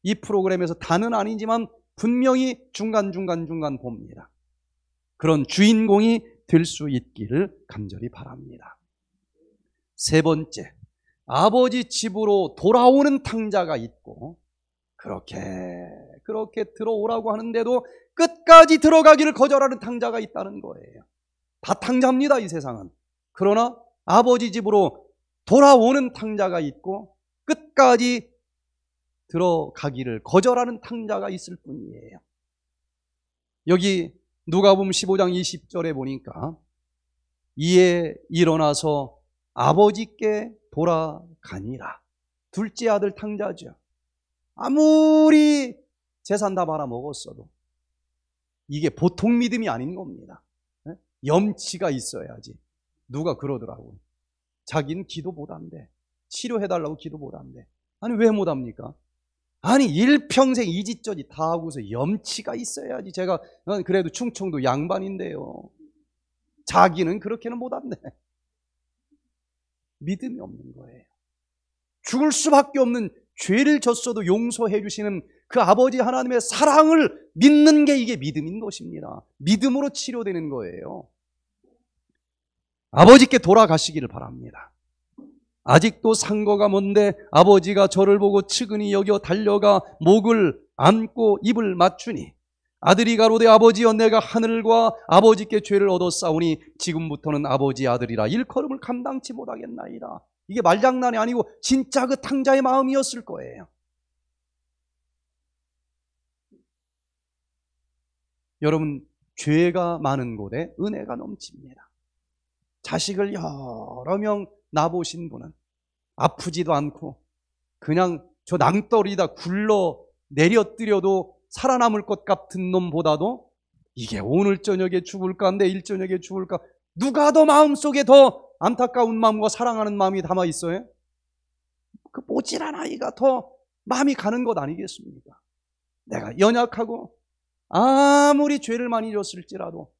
S1: 이 프로그램에서 다는 아니지만 분명히 중간중간중간 봅니다. 그런 주인공이 될 수 있기를 간절히 바랍니다. 세 번째, 아버지 집으로 돌아오는 탕자가 있고, 그렇게, 그렇게 들어오라고 하는데도 끝까지 들어가기를 거절하는 탕자가 있다는 거예요. 다 탕자입니다, 이 세상은. 그러나 아버지 집으로 돌아오는 탕자가 있고 끝까지 들어가기를 거절하는 탕자가 있을 뿐이에요. 여기 누가복음 15장 20절에 보니까 이에 일어나서 아버지께 돌아가니라. 둘째 아들 탕자죠. 아무리 재산 다 말아먹었어도 이게 보통 믿음이 아닌 겁니다. 예? 염치가 있어야지. 누가 그러더라고. 자기는 기도 못한대. 치료해달라고 기도 못한대. 아니, 왜 못합니까? 아니, 일평생 이지저지 다 하고서 염치가 있어야지. 제가, 그래도 충청도 양반인데요. 자기는 그렇게는 못한대. 믿음이 없는 거예요. 죽을 수밖에 없는 죄를 졌어도 용서해 주시는 그 아버지 하나님의 사랑을 믿는 게 이게 믿음인 것입니다. 믿음으로 치료되는 거예요. 아버지께 돌아가시기를 바랍니다. 아직도 상거가 뭔데 아버지가 저를 보고 측은히 여겨 달려가 목을 안고 입을 맞추니 아들이 가로되 아버지여 내가 하늘과 아버지께 죄를 얻었사오니 지금부터는 아버지 아들이라 일컬음을 감당치 못하겠나이다. 이게 말장난이 아니고 진짜 그 탕자의 마음이었을 거예요. 여러분, 죄가 많은 곳에 은혜가 넘칩니다. 자식을 여러 명 낳아보신 분은 아프지도 않고 그냥 저 낭떠리다 굴러 내려뜨려도 살아남을 것 같은 놈보다도 이게 오늘 저녁에 죽을까, 내일 저녁에 죽을까, 누가 더 마음속에 더 안타까운 마음과 사랑하는 마음이 담아 있어요? 그 모질한 아이가 더 마음이 가는 것 아니겠습니까? 내가 연약하고 아무리 죄를 많이 졌을지라도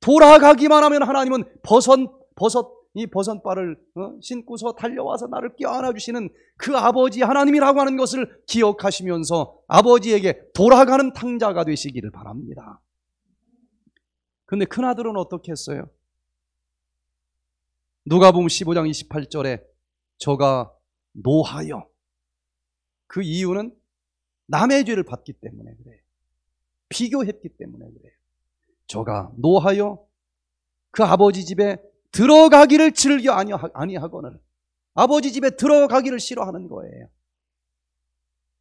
S1: 돌아가기만 하면 하나님은 버섯, 버섯, 이 버선발을 어? 신고서 달려와서 나를 껴안아 주시는 그 아버지 하나님이라고 하는 것을 기억하시면서 아버지에게 돌아가는 탕자가 되시기를 바랍니다. 근데 큰아들은 어떻게 했어요? 누가복음 15장 28절에 저가 노하여 그 이유는 남의 죄를 받기 때문에 그래요. 비교했기 때문에 그래요. 저가 노하여 그 아버지 집에 들어가기를 즐겨 아니하거늘 아버지 집에 들어가기를 싫어하는 거예요.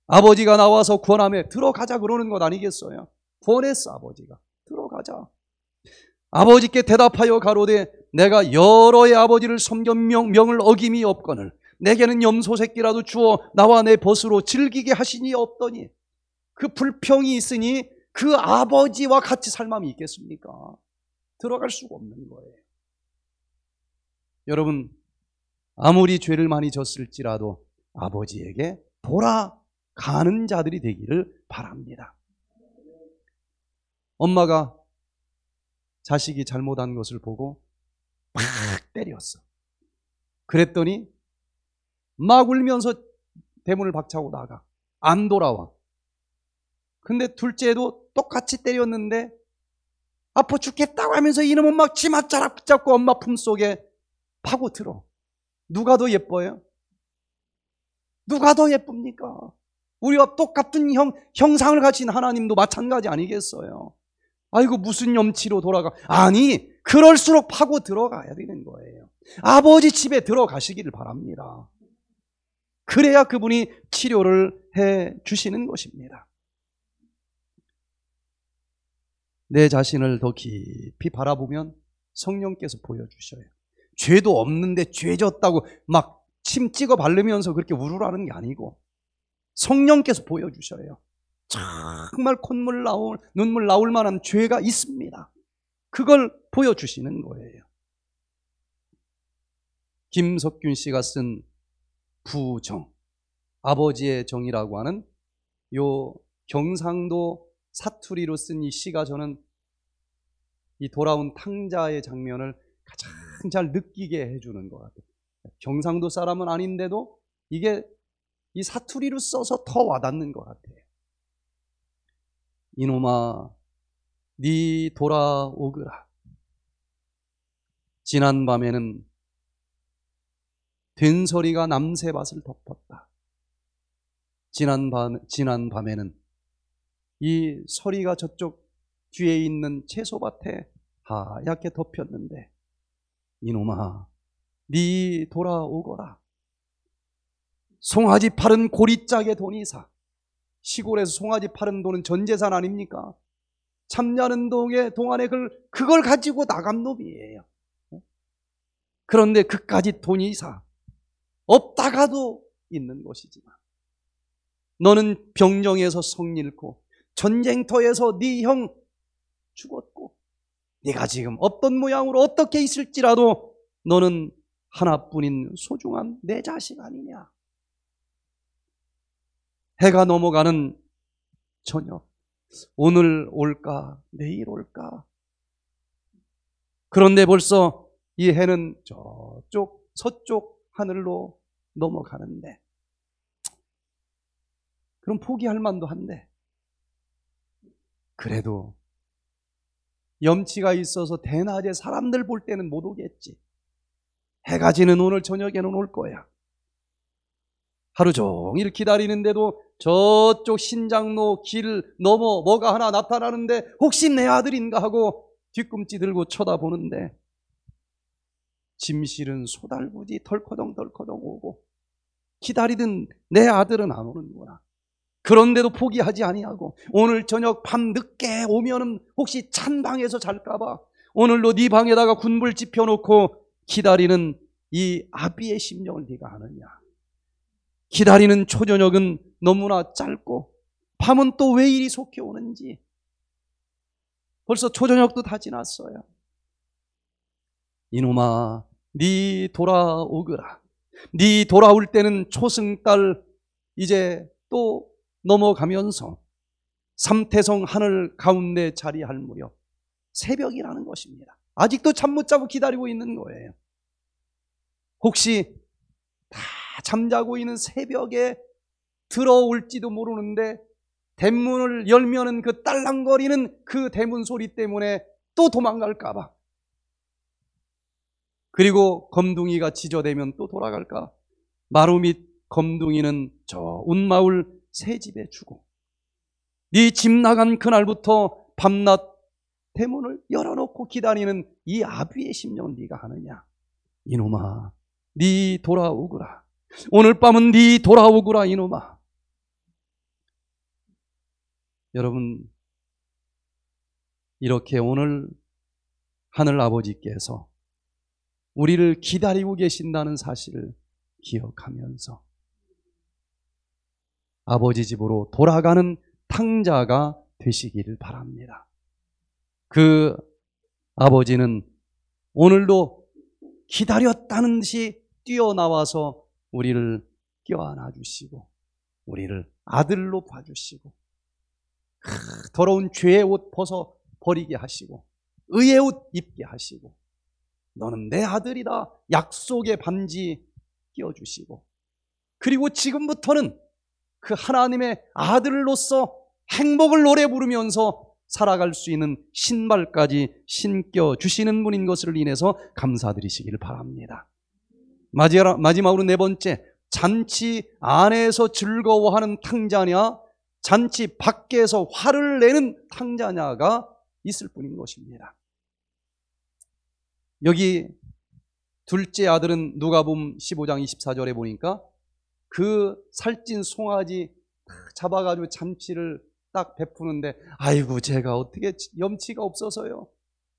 S1: 아버지가 나와서 구원함에 들어가자 그러는 것 아니겠어요? 구원했어 아버지가 들어가자. 아버지께 대답하여 가로되 내가 여러의 아버지를 섬겨 명, 명을 어김이 없거늘 내게는 염소 새끼라도 주어 나와 내 벗으로 즐기게 하시니 없더니 그 불평이 있으니 그 아버지와 같이 살맘이 있겠습니까? 들어갈 수가 없는 거예요. 여러분 아무리 죄를 많이 졌을지라도 아버지에게 돌아가는 자들이 되기를 바랍니다. 엄마가 자식이 잘못한 것을 보고 막 [LAUGHS] 때렸어. 그랬더니 막 울면서 대문을 박차고 나가. 안 돌아와. 근데 둘째도 똑같이 때렸는데 아파 죽겠다고 하면서 이놈은 막 치맛자락 붙잡고 엄마 품속에 파고들어. 누가 더 예뻐요? 누가 더 예쁩니까? 우리와 똑같은 형, 형상을 가진 하나님도 마찬가지 아니겠어요? 아이고, 무슨 염치로 돌아가. 아니, 그럴수록 파고 들어가야 되는 거예요. 아버지 집에 들어가시기를 바랍니다. 그래야 그분이 치료를 해 주시는 것입니다. 내 자신을 더 깊이 바라보면 성령께서 보여주셔요. 죄도 없는데 죄 졌다고 막 침 찍어 바르면서 그렇게 우르르하는 게 아니고 성령께서 보여주셔요. 정말 콧물 나올, 눈물 나올 만한 죄가 있습니다. 그걸 보여주시는 거예요. 김석균 씨가 쓴 부정, 아버지의 정이라고 하는 요 경상도 사투리로 쓴 이 시가 저는 이 돌아온 탕자의 장면을 가장 잘 느끼게 해주는 것 같아요. 경상도 사람은 아닌데도 이게 이 사투리로 써서 더 와닿는 것 같아요. 이놈아, 네 돌아오거라. 지난 밤에는 된소리가 남새밭을 덮었다. 지난 밤, 지난 밤에는 이 소리가 저쪽 뒤에 있는 채소밭에 하얗게 덮였는데 이놈아, 네 돌아오거라. 송아지 팔은 고리짝에 돈이 사. 시골에서 송아지 팔은 돈은 전 재산 아닙니까? 참냐는 동에 동안에 그걸, 그걸 가지고 나간 놈이에요. 그런데 그까지 돈이 사. 없다가도 있는 것이지만. 너는 병정에서 성 잃고 전쟁터에서 네 형 죽었고 네가 지금 어떤 모양으로 어떻게 있을지라도 너는 하나뿐인 소중한 내 자식 아니냐. 해가 넘어가는 저녁. 오늘 올까, 내일 올까. 그런데 벌써 이 해는 저쪽, 서쪽 하늘로 넘어가는데. 그럼 포기할 만도 한데. 그래도 염치가 있어서 대낮에 사람들 볼 때는 못 오겠지. 해가 지는 오늘 저녁에는 올 거야. 하루 종일 기다리는데도 저쪽 신장로 길 넘어 뭐가 하나 나타나는데 혹시 내 아들인가 하고 뒤꿈치 들고 쳐다보는데 짐실은 소달구지 덜커덩덜커덩 오고 기다리던 내 아들은 안 오는구나. 그런데도 포기하지 아니하고 오늘 저녁 밤 늦게 오면은 혹시 찬 방에서 잘까봐 오늘로 네 방에다가 군불 지펴놓고 기다리는 이 아비의 심령을 네가 아느냐? 기다리는 초저녁은 너무나 짧고 밤은 또 왜 이리 속해 오는지 벌써 초저녁도 다 지났어요. 이놈아, 네 돌아오거라. 네 돌아올 때는 초승달 이제 또 넘어가면서 삼태성 하늘 가운데 자리할 무렵 새벽이라는 것입니다. 아직도 잠 못 자고 기다리고 있는 거예요. 혹시 다 잠자고 있는 새벽에 들어올지도 모르는데 대문을 열면은 그 딸랑거리는 그 대문 소리 때문에 또 도망갈까봐. 그리고 검둥이가 지저대면 또 돌아갈까. 마루 및 검둥이는 저 운마을 새 집에 주고 네 집 나간 그날부터 밤낮 대문을 열어놓고 기다리는 이 아비의 심령은 네가 하느냐 이놈아 네 돌아오거라 오늘 밤은 네 돌아오거라 이놈아 여러분, 이렇게 오늘 하늘 아버지께서 우리를 기다리고 계신다는 사실을 기억하면서 아버지 집으로 돌아가는 탕자가 되시기를 바랍니다. 그 아버지는 오늘도 기다렸다는 듯이 뛰어나와서 우리를 껴안아 주시고 우리를 아들로 봐주시고 더러운 죄의 옷 벗어 버리게 하시고 의의 옷 입게 하시고 너는 내 아들이다 약속의 반지 끼워주시고 그리고 지금부터는 그 하나님의 아들로서 행복을 노래 부르면서 살아갈 수 있는 신발까지 신겨 주시는 분인 것을 인해서 감사드리시기를 바랍니다. 마지막으로 네 번째, 잔치 안에서 즐거워하는 탕자냐, 잔치 밖에서 화를 내는 탕자냐가 있을 뿐인 것입니다. 여기 둘째 아들은 누가복음 15장 24절에 보니까 그 살찐 송아지 잡아가지고 잔치를 딱 베푸는데 아이고 제가 어떻게 염치가 없어서요.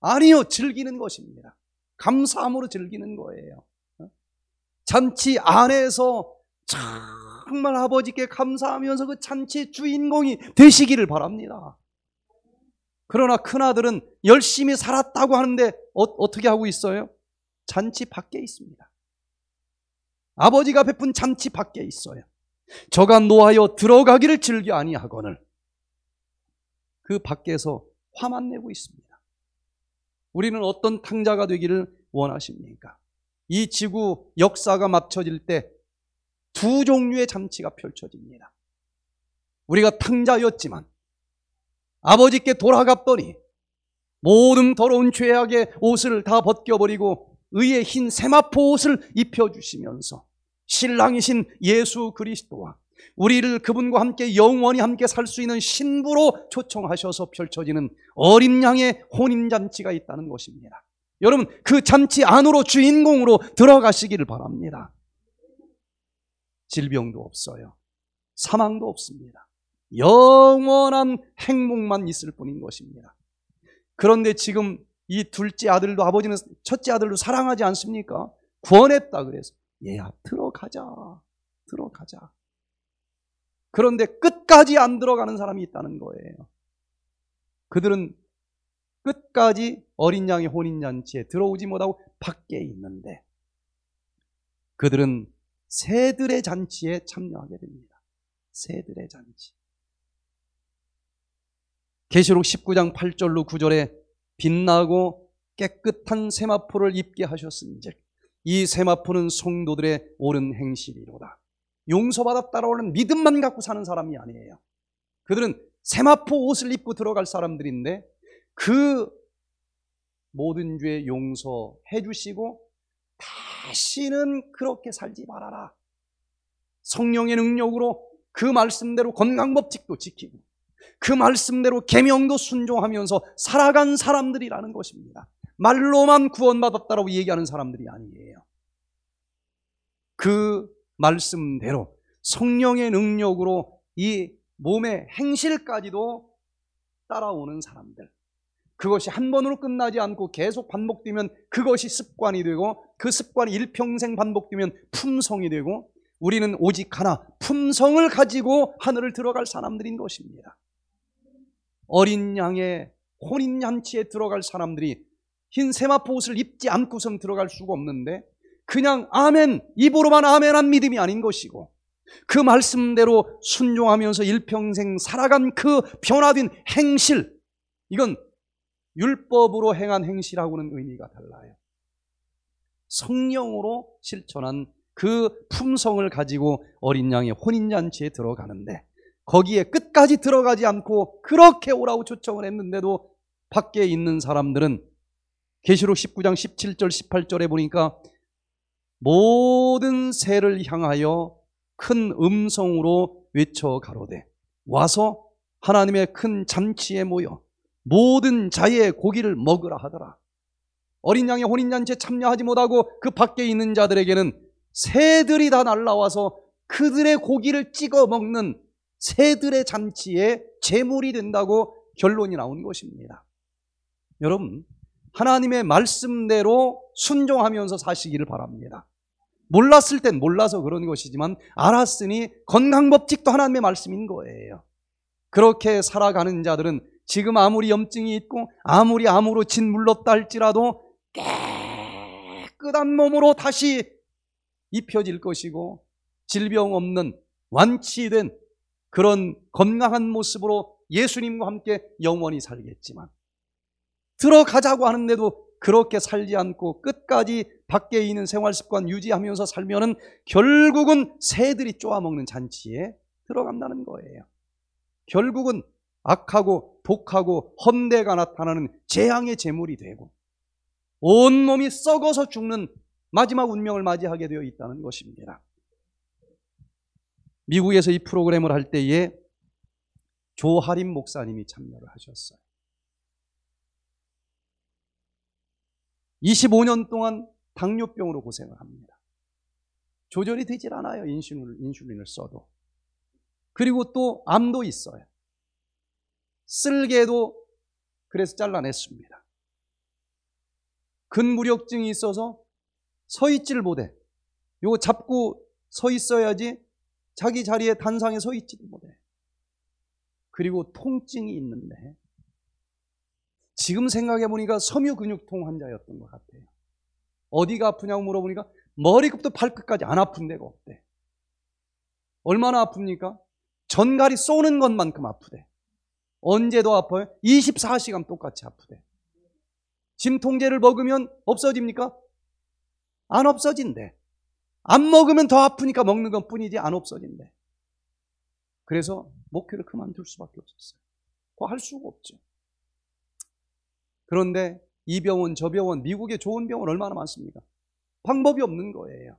S1: 아니요 즐기는 것입니다. 감사함으로 즐기는 거예요. 어? 잔치 안에서 정말 아버지께 감사하면서 그 잔치 주인공이 되시기를 바랍니다. 그러나 큰아들은 열심히 살았다고 하는데 어, 떻게 하고 있어요? 잔치 밖에 있습니다. 아버지가 베푼 잔치 밖에 있어요. 저가 노하여 들어가기를 즐겨 아니하거늘 그 밖에서 화만 내고 있습니다. 우리는 어떤 탕자가 되기를 원하십니까? 이 지구 역사가 맞춰질 때 두 종류의 잔치가 펼쳐집니다. 우리가 탕자였지만 아버지께 돌아갔더니 모든 더러운 죄악의 옷을 다 벗겨버리고 의의 흰 세마포 옷을 입혀주시면서 신랑이신 예수 그리스도와 우리를 그분과 함께 영원히 함께 살 수 있는 신부로 초청하셔서 펼쳐지는 어린 양의 혼인잔치가 있다는 것입니다. 여러분, 그 잔치 안으로 주인공으로 들어가시기를 바랍니다. 질병도 없어요. 사망도 없습니다. 영원한 행복만 있을 뿐인 것입니다. 그런데 지금 이 둘째 아들도 아버지는 첫째 아들도 사랑하지 않습니까? 구원했다 그래서 얘야 들어가자 들어가자 그런데 끝까지 안 들어가는 사람이 있다는 거예요. 그들은 끝까지 어린 양의 혼인잔치에 들어오지 못하고 밖에 있는데 그들은 새들의 잔치에 참여하게 됩니다. 새들의 잔치. 계시록 19장 8절로 9절에 빛나고 깨끗한 세마포를 입게 하셨은즉 이 세마포는 성도들의 옳은 행실이로다. 용서받았다라는 믿음만 갖고 사는 사람이 아니에요. 그들은 세마포 옷을 입고 들어갈 사람들인데 그 모든 죄 용서해 주시고 다시는 그렇게 살지 말아라. 성령의 능력으로 그 말씀대로 건강법칙도 지키고 그 말씀대로 계명도 순종하면서 살아간 사람들이라는 것입니다. 말로만 구원받았다라고 얘기하는 사람들이 아니에요. 그 말씀대로 성령의 능력으로 이 몸의 행실까지도 따라오는 사람들. 그것이 한 번으로 끝나지 않고 계속 반복되면 그것이 습관이 되고 그 습관이 일평생 반복되면 품성이 되고 우리는 오직 하나 품성을 가지고 하늘을 들어갈 사람들인 것입니다. 어린 양의 혼인잔치에 들어갈 사람들이 흰 세마포 옷을 입지 않고선 들어갈 수가 없는데 그냥 아멘, 입으로만 아멘한 믿음이 아닌 것이고 그 말씀대로 순종하면서 일평생 살아간 그 변화된 행실, 이건 율법으로 행한 행실하고는 의미가 달라요. 성령으로 실천한 그 품성을 가지고 어린 양의 혼인잔치에 들어가는데 거기에 끝까지 들어가지 않고 그렇게 오라고 초청을 했는데도 밖에 있는 사람들은 계시록 19장 17절 18절에 보니까 모든 새를 향하여 큰 음성으로 외쳐 가로되 와서 하나님의 큰 잔치에 모여 모든 자의 고기를 먹으라 하더라. 어린 양의 혼인잔치에 참여하지 못하고 그 밖에 있는 자들에게는 새들이 다 날라와서 그들의 고기를 찍어 먹는 새들의 잔치에 제물이 된다고 결론이 나온 것입니다. 여러분, 하나님의 말씀대로 순종하면서 사시기를 바랍니다. 몰랐을 땐 몰라서 그런 것이지만 알았으니 건강법칙도 하나님의 말씀인 거예요. 그렇게 살아가는 자들은 지금 아무리 염증이 있고 아무리 암으로 짓물렀다 할지라도 깨끗한 몸으로 다시 입혀질 것이고 질병 없는 완치된 그런 건강한 모습으로 예수님과 함께 영원히 살겠지만 들어가자고 하는데도 그렇게 살지 않고 끝까지 밖에 있는 생활 습관 유지하면서 살면은 결국은 새들이 쪼아먹는 잔치에 들어간다는 거예요. 결국은 악하고 독하고 험대가 나타나는 재앙의 제물이 되고 온몸이 썩어서 죽는 마지막 운명을 맞이하게 되어 있다는 것입니다. 미국에서 이 프로그램을 할 때에 조하림 목사님이 참여를 하셨어요. 25년 동안 당뇨병으로 고생을 합니다. 조절이 되질 않아요. 인슐린을, 인슐린을 써도. 그리고 또 암도 있어요. 쓸개도 그래서 잘라냈습니다. 근무력증이 있어서 서 있지를 못해. 이거 잡고 서 있어야지 자기 자리에 단상에 서 있지도 못해. 그리고 통증이 있는데 지금 생각해 보니까 섬유근육통 환자였던 것 같아요. 어디가 아프냐고 물어보니까 머리끝부터 발끝까지 안 아픈 데가 없대. 얼마나 아픕니까? 전갈이 쏘는 것만큼 아프대. 언제도 아파요? 24시간 똑같이 아프대. 진통제를 먹으면 없어집니까? 안 없어진대. 안 먹으면 더 아프니까 먹는 것 뿐이지 안 없어진대. 그래서 목회를 그만둘 수밖에 없었어요. 그거 할 수가 없죠. 그런데 이 병원, 저 병원, 미국의 좋은 병원 얼마나 많습니까? 방법이 없는 거예요.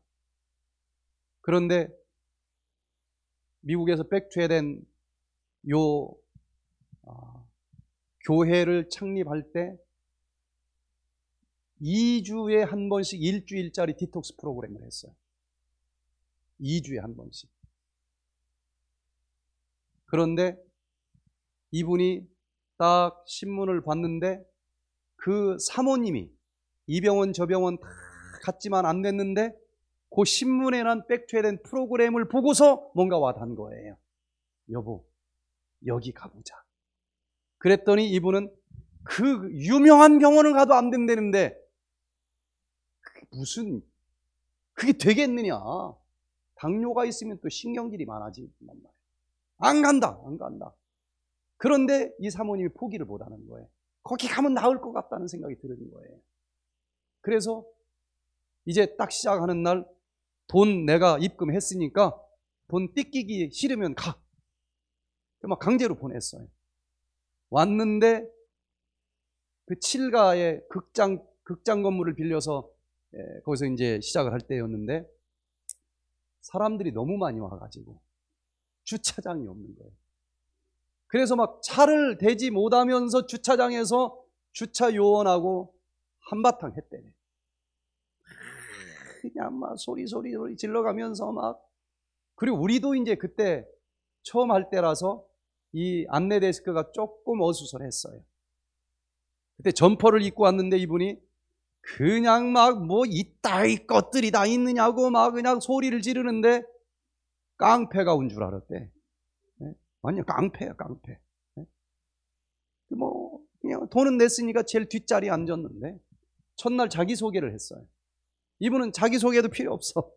S1: 그런데 미국에서 백퇴된 요 어, 교회를 창립할 때 2주에 한 번씩 일주일짜리 디톡스 프로그램을 했어요. 2주에 한 번씩. 그런데 이분이 딱 신문을 봤는데 그 사모님이 이 병원 저 병원 다 갔지만 안 됐는데 그 신문에 난 백투에된 프로그램을 보고서 뭔가 와닿은 거예요. 여보, 여기 가보자. 그랬더니 이분은 그 유명한 병원을 가도 안 된다는데 무슨 그게 되겠느냐? 당뇨가 있으면 또 신경질이 많아진단 말이에요. 안 간다, 안 간다. 그런데 이 사모님이 포기를 못 하는 거예요. 거기 가면 나을 것 같다는 생각이 드는 거예요. 그래서 이제 딱 시작하는 날 돈 내가 입금했으니까 돈 띠끼기 싫으면 가. 막 강제로 보냈어요. 왔는데 그 7가의 극장, 극장 건물을 빌려서 예, 거기서 이제 시작을 할 때였는데 사람들이 너무 많이 와가지고 주차장이 없는 거예요. 그래서 막 차를 대지 못하면서 주차장에서 주차 요원하고 한바탕 했대네. 그냥 막 소리 소리 소리 질러가면서 막 그리고 우리도 이제 그때 처음 할 때라서 이 안내 데스크가 조금 어수선했어요. 그때 점퍼를 입고 왔는데 이분이 그냥 막 뭐 이따위 것들이 다 있느냐고 막 그냥 소리를 지르는데 깡패가 온 줄 알았대. 네? 완전 깡패야, 깡패. 네? 뭐, 그냥 돈은 냈으니까 제일 뒷자리에 앉았는데, 첫날 자기소개를 했어요. 이분은 자기소개도 필요 없어.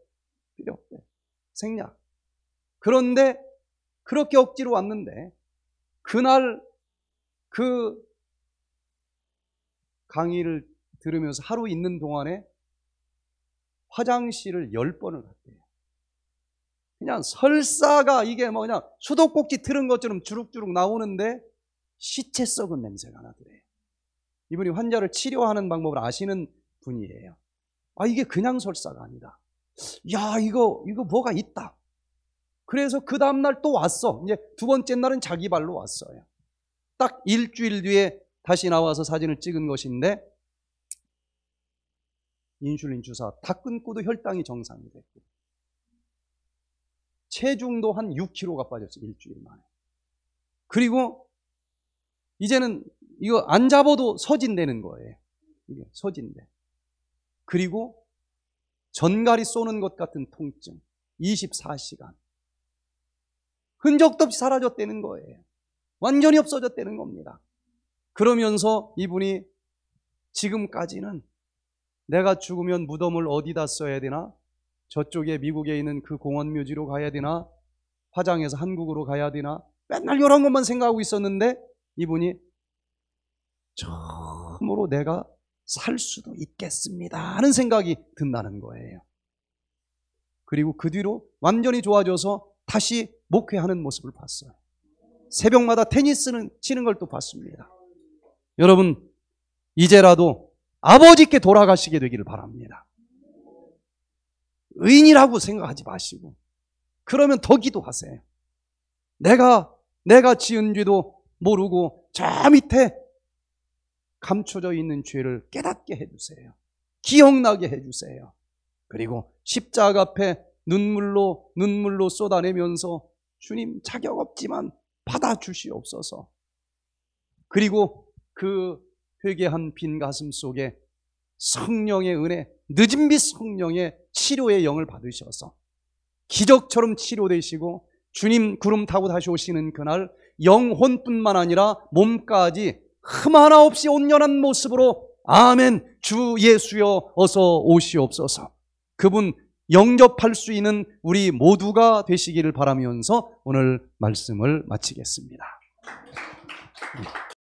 S1: 필요 없대. 생략. 그런데, 그렇게 억지로 왔는데, 그날 그 강의를 들으면서 하루 있는 동안에 화장실을 열 번을 갔대요. 그냥 설사가 이게 뭐 그냥 수도꼭지 틀은 것처럼 주룩주룩 나오는데 시체 썩은 냄새가 나더래요. 이분이 환자를 치료하는 방법을 아시는 분이에요. 아, 이게 그냥 설사가 아니다. 야, 이거, 이거 뭐가 있다. 그래서 그 다음날 또 왔어. 이제 두 번째 날은 자기 발로 왔어요. 딱 일주일 뒤에 다시 나와서 사진을 찍은 것인데, 인슐린 주사 다 끊고도 혈당이 정상이 됐고, 체중도 한 6kg가 빠졌어요. 일주일 만에. 그리고 이제는 이거 안 잡아도 서진되는 거예요. 이게 서진대. 그리고 전갈이 쏘는 것 같은 통증. 24시간. 흔적도 없이 사라졌다는 거예요. 완전히 없어졌다는 겁니다. 그러면서 이분이 지금까지는 내가 죽으면 무덤을 어디다 써야 되나? 저쪽에 미국에 있는 그 공원 묘지로 가야 되나? 화장해서 한국으로 가야 되나? 맨날 이런 것만 생각하고 있었는데 이분이 처음으로 내가 살 수도 있겠습니다 하는 생각이 든다는 거예요. 그리고 그 뒤로 완전히 좋아져서 다시 목회하는 모습을 봤어요. 새벽마다 테니스는 치는 걸 또 봤습니다. 여러분, 이제라도 아버지께 돌아가시게 되기를 바랍니다. 의인이라고 생각하지 마시고, 그러면 더 기도하세요. 내가, 내가 지은 죄도 모르고 저 밑에 감춰져 있는 죄를 깨닫게 해주세요. 기억나게 해주세요. 그리고 십자가 앞에 눈물로, 눈물로 쏟아내면서 주님 자격 없지만 받아 주시옵소서. 그리고 그 회개한 빈 가슴 속에 성령의 은혜, 늦은 빛 성령의 치료의 영을 받으셔서 기적처럼 치료되시고 주님 구름 타고 다시 오시는 그날 영혼뿐만 아니라 몸까지 흠 하나 없이 온전한 모습으로 아멘 주 예수여 어서 오시옵소서 그분 영접할 수 있는 우리 모두가 되시기를 바라면서 오늘 말씀을 마치겠습니다.